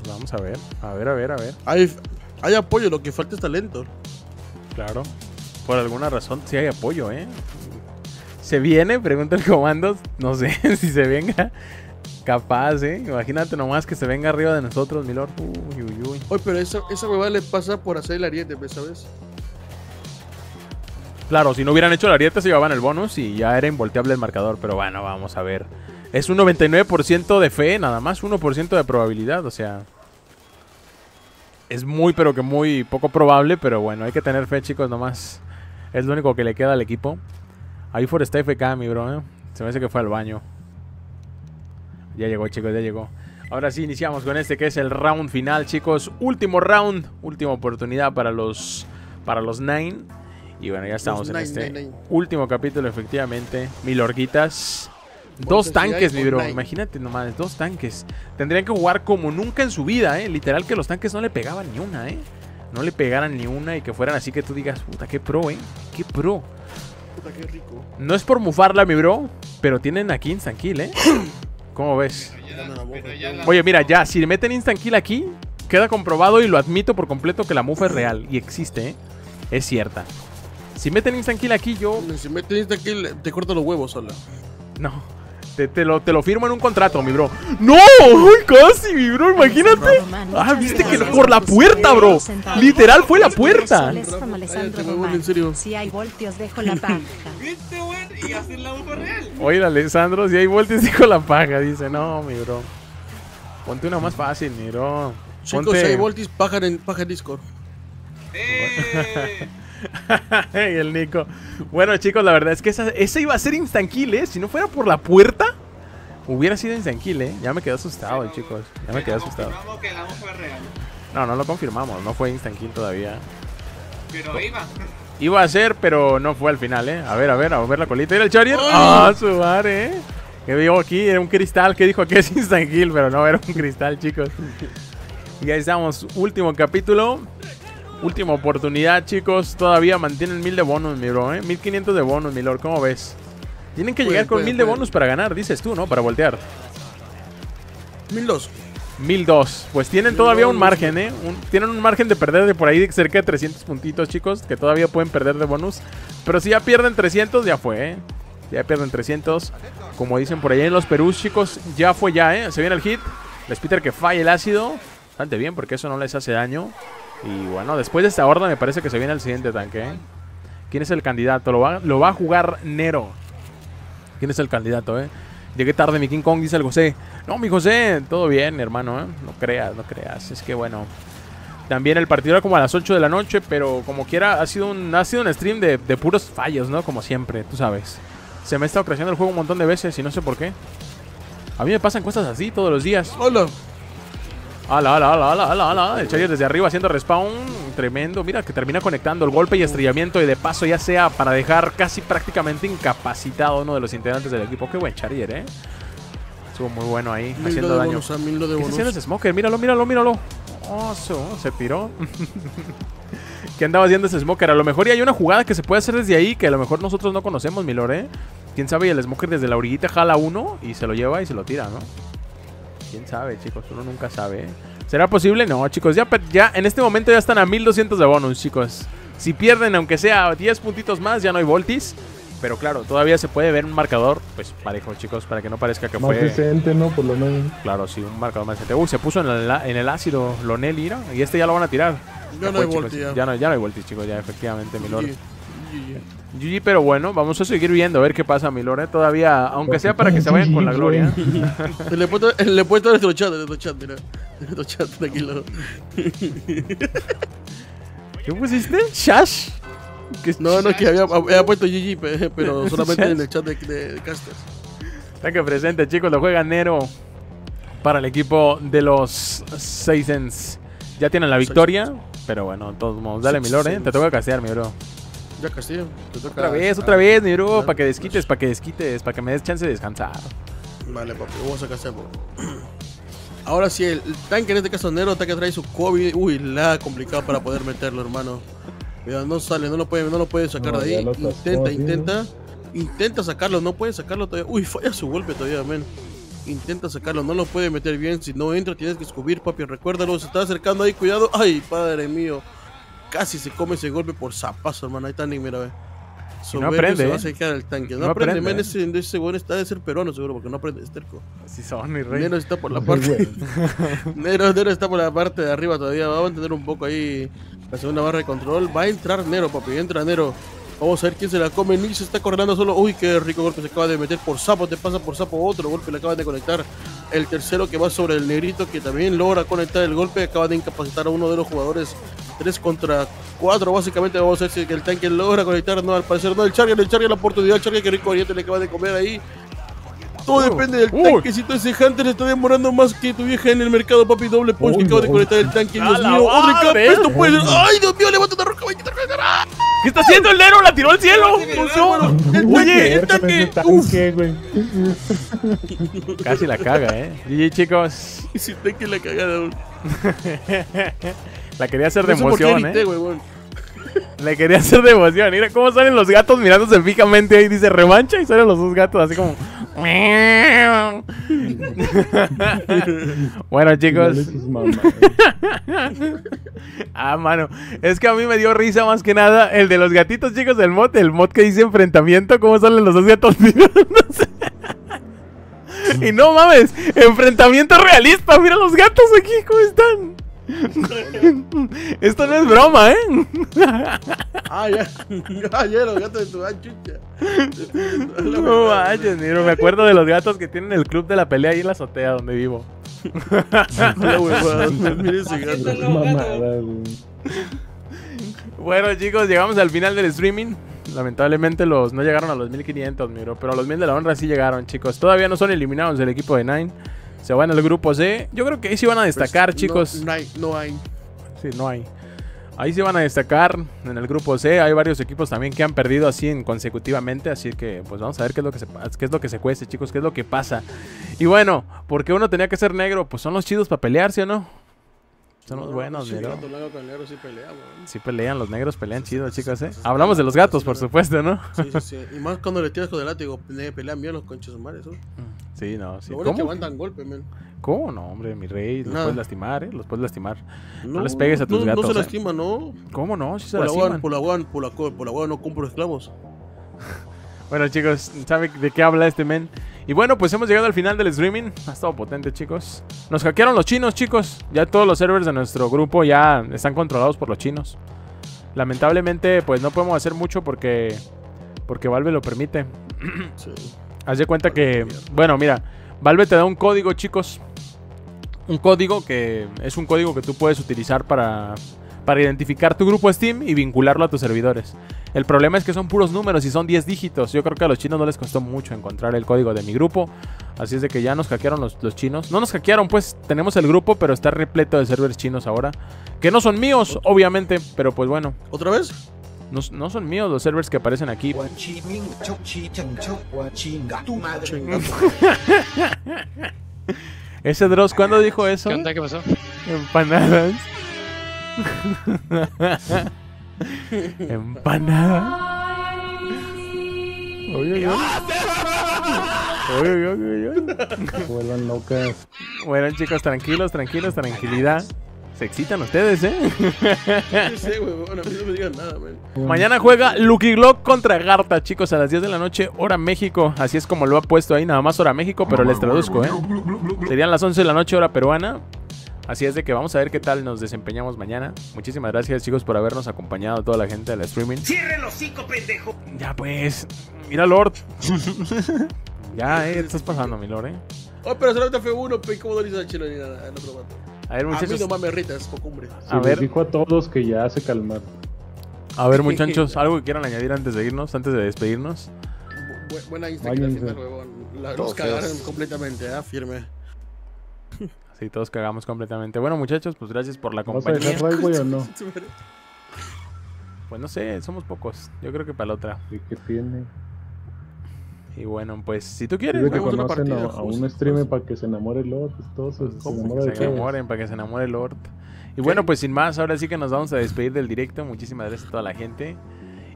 [SPEAKER 1] Pues Vamos a ver, a ver, a ver, a ver.
[SPEAKER 4] hay, hay apoyo, lo que falta es talento.
[SPEAKER 1] Claro. Por alguna razón sí hay apoyo, ¿eh? ¿Se viene? Pregunta el comando. No sé [LAUGHS] si se venga. Capaz, ¿eh? Imagínate nomás que se venga arriba de nosotros, Milord. Uy, uy, uy.
[SPEAKER 4] Oye, pero esa, esa huevada le pasa por hacer el ariete, pues, ¿sabes?
[SPEAKER 1] Claro, si no hubieran hecho el ariete se llevaban el bonus y ya era involteable el marcador. Pero bueno, vamos a ver. Es un 99% de fe, nada más 1% de probabilidad, o sea... Es muy, pero que muy poco probable, pero bueno, hay que tener fe, chicos, nomás. Es lo único que le queda al equipo. Ahí for está FK, mi bro, ¿eh? Se me hace que fue al baño. Ya llegó, chicos, ya llegó. Ahora sí, iniciamos con este que es el round final, chicos. Último round, última oportunidad para los para los Nine. Y bueno, ya estamos en este
[SPEAKER 4] Nine, Nine.
[SPEAKER 1] último capítulo, efectivamente. Mil orguitas. Dos tanques, mi bro. Imagínate nomás, dos tanques. Tendrían que jugar como nunca en su vida, ¿eh? Literal que los tanques no le pegaban ni una, ¿eh? No le pegaran ni una y que fueran así que tú digas, puta, qué pro, ¿eh? Qué pro.
[SPEAKER 4] Puta, qué rico.
[SPEAKER 1] No es por mufarla, mi bro, pero tienen aquí instant kill, ¿eh? [COUGHS] ¿Cómo ves?
[SPEAKER 5] Ya, ya
[SPEAKER 1] Oye, mira, ya, si le meten instant kill aquí, queda comprobado y lo admito por completo que la mufa es real y existe, ¿eh? Es cierta. Si meten instant kill aquí, yo
[SPEAKER 4] Si meten aquí, le- te corto los huevos sola.
[SPEAKER 1] No. Te, te lo, te lo firmo en un contrato, mi bro. ¡No! ¡Ay, casi, mi bro! Imagínate. Ah, viste que por la puerta, bro. Literal fue la puerta.
[SPEAKER 3] Si hay voltios, dejo la paja.
[SPEAKER 5] ¿Viste? Y hacer la real.
[SPEAKER 1] Oye, Alessandro, si hay vueltas, dijo la paja. Dice, no, mi bro. Ponte una más fácil, mi bro.
[SPEAKER 4] Chicos, si hay voltis, paja en, paja en Discord.
[SPEAKER 5] ¡Eh! [LAUGHS]
[SPEAKER 1] Y el Nico. Bueno, chicos, la verdad es que esa, esa iba a ser instant kill, ¿eh? Si no fuera por la puerta, hubiera sido instant kill, ¿eh? Ya me quedé asustado, chicos. Ya me quedé asustado.
[SPEAKER 5] Que real.
[SPEAKER 1] No, no lo confirmamos. No fue instant kill todavía.
[SPEAKER 5] Pero iba.
[SPEAKER 1] Iba a ser, pero no fue al final, ¿eh? A ver, a ver, a ver la colita. ¿Era el. ¡Ah, su madre, eh! Que vio aquí, era un cristal que dijo que es instant kill, pero no, era un cristal, chicos. Y ahí estamos, último capítulo. Última oportunidad, chicos. Todavía mantienen mil de bonus, mi bro, ¿eh? 1500 de bonus, mi lord. ¿Cómo ves? Tienen que
[SPEAKER 4] Pueden,
[SPEAKER 1] llegar con
[SPEAKER 4] pueden,
[SPEAKER 1] mil de
[SPEAKER 4] pueden.
[SPEAKER 1] bonus para ganar, dices tú, ¿no? Para voltear.
[SPEAKER 4] 1002.
[SPEAKER 1] 1002. Pues tienen todavía un margen, ¿eh? Un- tienen un margen de perder de por ahí de cerca de 300 puntitos, chicos. Que todavía pueden perder de bonus. Pero si ya pierden 300, ya fue, ¿eh? Ya pierden 300. Como dicen por allá en los Perús, chicos, ya fue ya, ¿eh? Se viene el hit. Les Peter que falle el ácido. Bastante bien, porque eso no les hace daño. Y bueno, después de esta horda me parece que se viene el siguiente tanque, ¿eh? ¿Quién es el candidato? Lo va, lo va a jugar Nero. ¿Quién es el candidato, eh? Llegué tarde, mi King Kong, dice el José. No, mi José, todo bien, hermano, ¿eh? No creas, no creas. Es que bueno. También el partido era como a las 8 de la noche, pero como quiera, ha sido un, ha sido un stream de, de puros fallos, ¿no? Como siempre, tú sabes. Se me ha estado creciendo el juego un montón de veces y no sé por qué. A mí me pasan cosas así todos los días.
[SPEAKER 4] Hola.
[SPEAKER 1] Ala, ala, ala, ala, ala, ala. El Charger desde arriba haciendo respawn. Tremendo. Mira que termina conectando el golpe y estrellamiento. Y de paso, ya sea para dejar casi prácticamente incapacitado a uno de los integrantes del equipo. Qué buen Charger, eh. Estuvo muy bueno ahí,
[SPEAKER 4] 1000
[SPEAKER 1] haciendo
[SPEAKER 4] de
[SPEAKER 1] daño.
[SPEAKER 4] bonus, a 1000 de
[SPEAKER 1] ¿Qué haciendo ese Smoker? Míralo, míralo, míralo. Oh, su, se tiró. [LAUGHS] ¿Qué andaba haciendo ese Smoker? A lo mejor ya hay una jugada que se puede hacer desde ahí que a lo mejor nosotros no conocemos, Milor, ¿eh? Quién sabe, y el Smoker desde la orillita jala uno y se lo lleva y se lo tira, ¿no? Quién sabe, chicos, uno nunca sabe. ¿eh? ¿Será posible? No, chicos, ya, ya en este momento ya están a 1200 de bonus, chicos. Si pierden, aunque sea 10 puntitos más, ya no hay voltis. Pero claro, todavía se puede ver un marcador, pues parejo, chicos, para que no parezca que
[SPEAKER 2] Más
[SPEAKER 1] fue.
[SPEAKER 2] decente, ¿no? Por lo menos.
[SPEAKER 1] Claro, sí, un marcador más decente. Uy, se puso en el, en el ácido Lonel, mira. Y este ya lo van a tirar.
[SPEAKER 4] Ya no
[SPEAKER 1] fue,
[SPEAKER 4] hay
[SPEAKER 1] chicos.
[SPEAKER 4] volti, ya.
[SPEAKER 1] Ya no, ya no hay voltis, chicos, ya efectivamente, mi lord.
[SPEAKER 4] GG, GG.
[SPEAKER 1] GG, pero bueno, vamos a seguir viendo a ver qué pasa, mi lord. eh. Todavía, aunque sea para que se vayan con la gloria. [LAUGHS]
[SPEAKER 4] Le puedo le puedo dar nuestro chat, nuestro chat, mira. Nuestro chat, tranquilo. [LAUGHS]
[SPEAKER 1] ¿Qué pusiste? ¿Shash? ¿Qué
[SPEAKER 4] No, no, que había, había puesto GG, pe- pero [LAUGHS] solamente en el chat de, de, de casters.
[SPEAKER 1] Está que presente, chicos, lo juega Nero para el equipo de los Seasons. Ya tienen la victoria. Pero bueno, de todos modos. Dale, mi lord, ¿eh? Te toca castear, mi bro.
[SPEAKER 4] Ya Castillo, te toca.
[SPEAKER 1] Otra vez, otra vez,
[SPEAKER 4] dale,
[SPEAKER 1] Para que
[SPEAKER 4] pues.
[SPEAKER 1] desquites, para que desquites, para que me des chance de descansar.
[SPEAKER 4] Vale, papi, vamos a casar. [CLEARS THROAT] Ahora sí, el, tanque en este caso Nero, tanque trae su COVID. Uy, la complicado para poder meterlo, hermano. Mira, no sale, no lo puede, no lo puede sacar
[SPEAKER 2] No,
[SPEAKER 4] de ahí. Intenta, intenta. Intenta sacarlo, no puede sacarlo todavía. Uy, falla su golpe todavía, men. Intenta sacarlo, no lo puede meter bien. Si no entra, tienes que escupir, papi. Recuérdalo, se está acercando ahí, cuidado. Ay, padre mío. Casi se come ese golpe por zapazo, hermano. Ahí está Nick, mira, ve. Soberbio
[SPEAKER 1] aprende,
[SPEAKER 4] se va
[SPEAKER 1] ¿eh?
[SPEAKER 4] a secar el tanque. No,
[SPEAKER 1] No
[SPEAKER 4] aprende,
[SPEAKER 1] aprende. ¿eh?
[SPEAKER 4] Ese, ese güey está de ser peruano, seguro, porque no aprende, es terco.
[SPEAKER 1] Así son, mi rey.
[SPEAKER 4] Nero está por la parte. Nero, [LAUGHS] Nero está por la parte de arriba todavía. Va a mantener un poco ahí la segunda barra de control. Va a entrar Nero, papi. Entra Nero. Vamos a ver quién se la come. Nick se está correlando solo. Uy, qué rico golpe se acaba de meter por sapo. Te pasa por sapo. Otro golpe le acaban de conectar. El tercero que va sobre el negrito que también logra conectar el golpe. Acaba de incapacitar a uno de los jugadores. 3 contra 4. Básicamente vamos a ver si el tanque logra conectar. No, al parecer no. El Charger, el Charger la oportunidad. El Charger que rico oriente le acaba de comer ahí. Todo depende del
[SPEAKER 1] Uy.
[SPEAKER 4] tanquecito. Ese Hunter está demorando más que tu vieja en el mercado, papi. Doble punch que
[SPEAKER 2] Uy,
[SPEAKER 4] acaba de conectar el tanque.
[SPEAKER 1] ¡A
[SPEAKER 4] Dios mío, otro
[SPEAKER 1] madre!
[SPEAKER 4] cap. Esto puede ser. ¡Ay, Dios mío! Levanta una roca, vaya.
[SPEAKER 1] ¿Qué está haciendo el Nero? ¡La tiró al cielo!
[SPEAKER 4] Bueno, el tanque.
[SPEAKER 1] Casi la caga, eh. GG, chicos.
[SPEAKER 4] ese tanque la cagada. [LAUGHS]
[SPEAKER 1] La quería hacer de
[SPEAKER 4] No sé por qué
[SPEAKER 1] emoción, eh. La quería hacer de emoción. Mira cómo salen los gatos mirándose fijamente ahí. Dice revancha y salen los dos gatos así como. [LAUGHS] bueno, chicos. [LAUGHS] Ah, mano. Es que a mí me dio risa más que nada el de los gatitos, chicos, del mod. El mod que dice enfrentamiento. ¿Cómo salen los dos gatos [LAUGHS] mirándose? y no mames, enfrentamiento realista. Mira los gatos aquí, ¿cómo están? [LAUGHS] Esto no es broma, ¿eh? [LAUGHS]
[SPEAKER 4] Ah, ya. Ah, ya, los gatos de tu anchucha.
[SPEAKER 1] No manches, Niro, me acuerdo de los gatos que tienen el club de la pelea ahí en la azotea donde vivo.
[SPEAKER 4] Mira ese gato.
[SPEAKER 1] Bueno, chicos, llegamos al final del streaming. Lamentablemente los no llegaron a los 1500, Miro, pero los 1000 de la honra sí llegaron, chicos. Todavía no son eliminados del equipo de Nine. Se van al grupo C. Yo creo que ahí sí van a destacar,
[SPEAKER 4] Pues,
[SPEAKER 1] chicos.
[SPEAKER 4] No, no hay, no hay.
[SPEAKER 1] Sí, no hay. Ahí sí van a destacar en el grupo C. Hay varios equipos también que han perdido así en consecutivamente. Así que pues vamos a ver qué es lo que se qué es lo que se cuece, chicos, qué es lo que pasa. Y bueno, porque uno tenía que ser negro, pues son los chidos para pelearse, ¿o no? Son los
[SPEAKER 4] No,
[SPEAKER 1] buenos,
[SPEAKER 4] sí, negro con negro sí pelea.
[SPEAKER 1] Sí pelean, los negros pelean chido, chicos, ¿eh? Hablamos de los gatos, por supuesto, ¿no?
[SPEAKER 4] Sí, sí, sí. [LAUGHS] Y más cuando le tiras con el látigo, pe- pelean bien los conchos mares. ¿no?
[SPEAKER 1] Sí, no, sí.
[SPEAKER 4] Lo bueno es que
[SPEAKER 1] ¿Cómo?
[SPEAKER 4] aguantan golpe, men.
[SPEAKER 1] ¿Cómo no, hombre, mi rey? Los puedes lastimar, ¿eh? Los puedes lastimar. No les pegues a tus
[SPEAKER 4] no,
[SPEAKER 1] gatos,
[SPEAKER 4] No se
[SPEAKER 1] eh.
[SPEAKER 4] lastima, ¿no?
[SPEAKER 1] ¿Cómo no? Si se
[SPEAKER 4] Por la guan,
[SPEAKER 1] lastiman.
[SPEAKER 4] por la guan, por la por la guan no compro esclavos. [LAUGHS]
[SPEAKER 1] Bueno, chicos, ¿sabe de qué habla este men? Y bueno, pues hemos llegado al final del streaming. Ha estado potente, chicos. Nos hackearon los chinos, chicos. Ya todos los servers de nuestro grupo ya están controlados por los chinos. Lamentablemente, pues no podemos hacer mucho porque porque Valve lo permite. [CLEARS THROAT]
[SPEAKER 4] Sí.
[SPEAKER 1] Haz de cuenta que, bueno, mira, Valve te da un código, chicos. Un código que es un código que tú puedes utilizar para, para identificar tu grupo Steam y vincularlo a tus servidores. El problema es que son puros números y son 10 dígitos. Yo creo que a los chinos no les costó mucho encontrar el código de mi grupo. Así es de que ya nos hackearon los, los chinos. No nos hackearon, pues tenemos el grupo, pero está repleto de servers chinos ahora. Que no son míos, obviamente, pero pues bueno,
[SPEAKER 4] ¿Otra vez?
[SPEAKER 1] no, no son míos los servers que aparecen aquí. [LAUGHS] Ese Dross, ¿cuándo dijo eso?
[SPEAKER 6] ¿Qué onda? ¿Qué pasó?
[SPEAKER 1] Empanadas. Uy, uy, uy, uy.
[SPEAKER 2] Se vuelvan locas.
[SPEAKER 1] Bueno, chicos, tranquilos, tranquilos, tranquilidad. Se excitan ustedes, ¿eh?
[SPEAKER 4] Güey. Bueno, a mí no me digan nada.
[SPEAKER 1] Mañana juega Lucky Glock contra Garta, chicos, a las 10 de la noche, hora México. Así es como lo ha puesto ahí, nada más hora México, pero les traduzco, ¿eh? Serían las 11 de la noche, hora peruana. Así es de que vamos a ver qué tal nos desempeñamos mañana. Muchísimas gracias, chicos, por habernos acompañado, toda la gente de la streaming.
[SPEAKER 8] ¡Cierre los cinco, pendejo!
[SPEAKER 1] Ya, pues. Mira, Lord. [LAUGHS] ya, eh, estás pasando, mi Lord, eh.
[SPEAKER 4] Oh, pero solamente fue uno, pe, ¿cómo no le hizo al chino ni nada? El otro vato.
[SPEAKER 1] A ver,
[SPEAKER 4] A mí
[SPEAKER 1] muchachos.
[SPEAKER 4] nomás me irritas, cocumbre.
[SPEAKER 1] A
[SPEAKER 2] Sí,
[SPEAKER 1] ver.
[SPEAKER 2] dijo a todos que ya se calmaron.
[SPEAKER 1] A ver, muchachos, algo que quieran añadir antes de irnos, antes de despedirnos.
[SPEAKER 4] Bu- bu- buena Insta que al
[SPEAKER 2] Váyanse.
[SPEAKER 4] final, huevón. La- Los cagaron completamente, ah, firme.
[SPEAKER 1] Sí, todos cagamos completamente. Bueno, muchachos, pues gracias por la
[SPEAKER 2] ¿Vas a
[SPEAKER 1] compañía.
[SPEAKER 2] dejar güey, o no?
[SPEAKER 1] Pues no sé, somos pocos. Yo creo que para la otra.
[SPEAKER 2] ¿Y qué tiene?
[SPEAKER 1] Y bueno, pues si tú quieres,
[SPEAKER 2] que
[SPEAKER 4] una
[SPEAKER 2] conocen a,
[SPEAKER 4] partida,
[SPEAKER 2] a un streamer para que se enamore Lot. Todo se, se
[SPEAKER 1] pues,
[SPEAKER 2] enamora
[SPEAKER 1] que
[SPEAKER 2] de
[SPEAKER 1] se
[SPEAKER 2] todos.
[SPEAKER 1] enamoren, para que se enamore Lord. Y bueno, pues sin más, ahora sí que nos vamos a despedir del directo. Muchísimas gracias a toda la gente.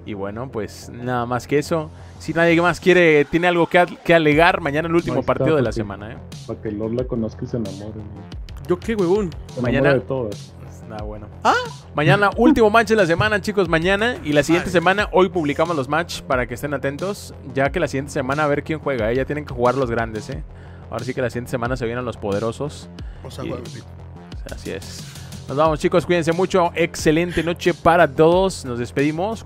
[SPEAKER 1] Y bueno, pues nada más que eso. Si nadie más quiere, tiene algo que, que alegar, mañana el último
[SPEAKER 2] está,
[SPEAKER 1] partido de la semana, ¿eh?
[SPEAKER 2] Para que Lot la conozca y se enamore.
[SPEAKER 4] ¿Yo qué, huevón?
[SPEAKER 2] Se
[SPEAKER 1] Mañana-
[SPEAKER 2] de todas.
[SPEAKER 1] Pues, Nada bueno. Mañana, [LAUGHS] último match de la semana, chicos. Mañana. Y la siguiente
[SPEAKER 4] Vale.
[SPEAKER 1] semana, hoy publicamos los match para que estén atentos. Ya que la siguiente semana a ver quién juega. ¿eh? Ya tienen que jugar los grandes, ¿eh? Ahora sí que la siguiente semana se vienen los poderosos.
[SPEAKER 4] O sea,
[SPEAKER 1] Y-
[SPEAKER 4] huevón.
[SPEAKER 1] Así es. Nos vamos, chicos. Cuídense mucho. Excelente noche para todos. Nos despedimos.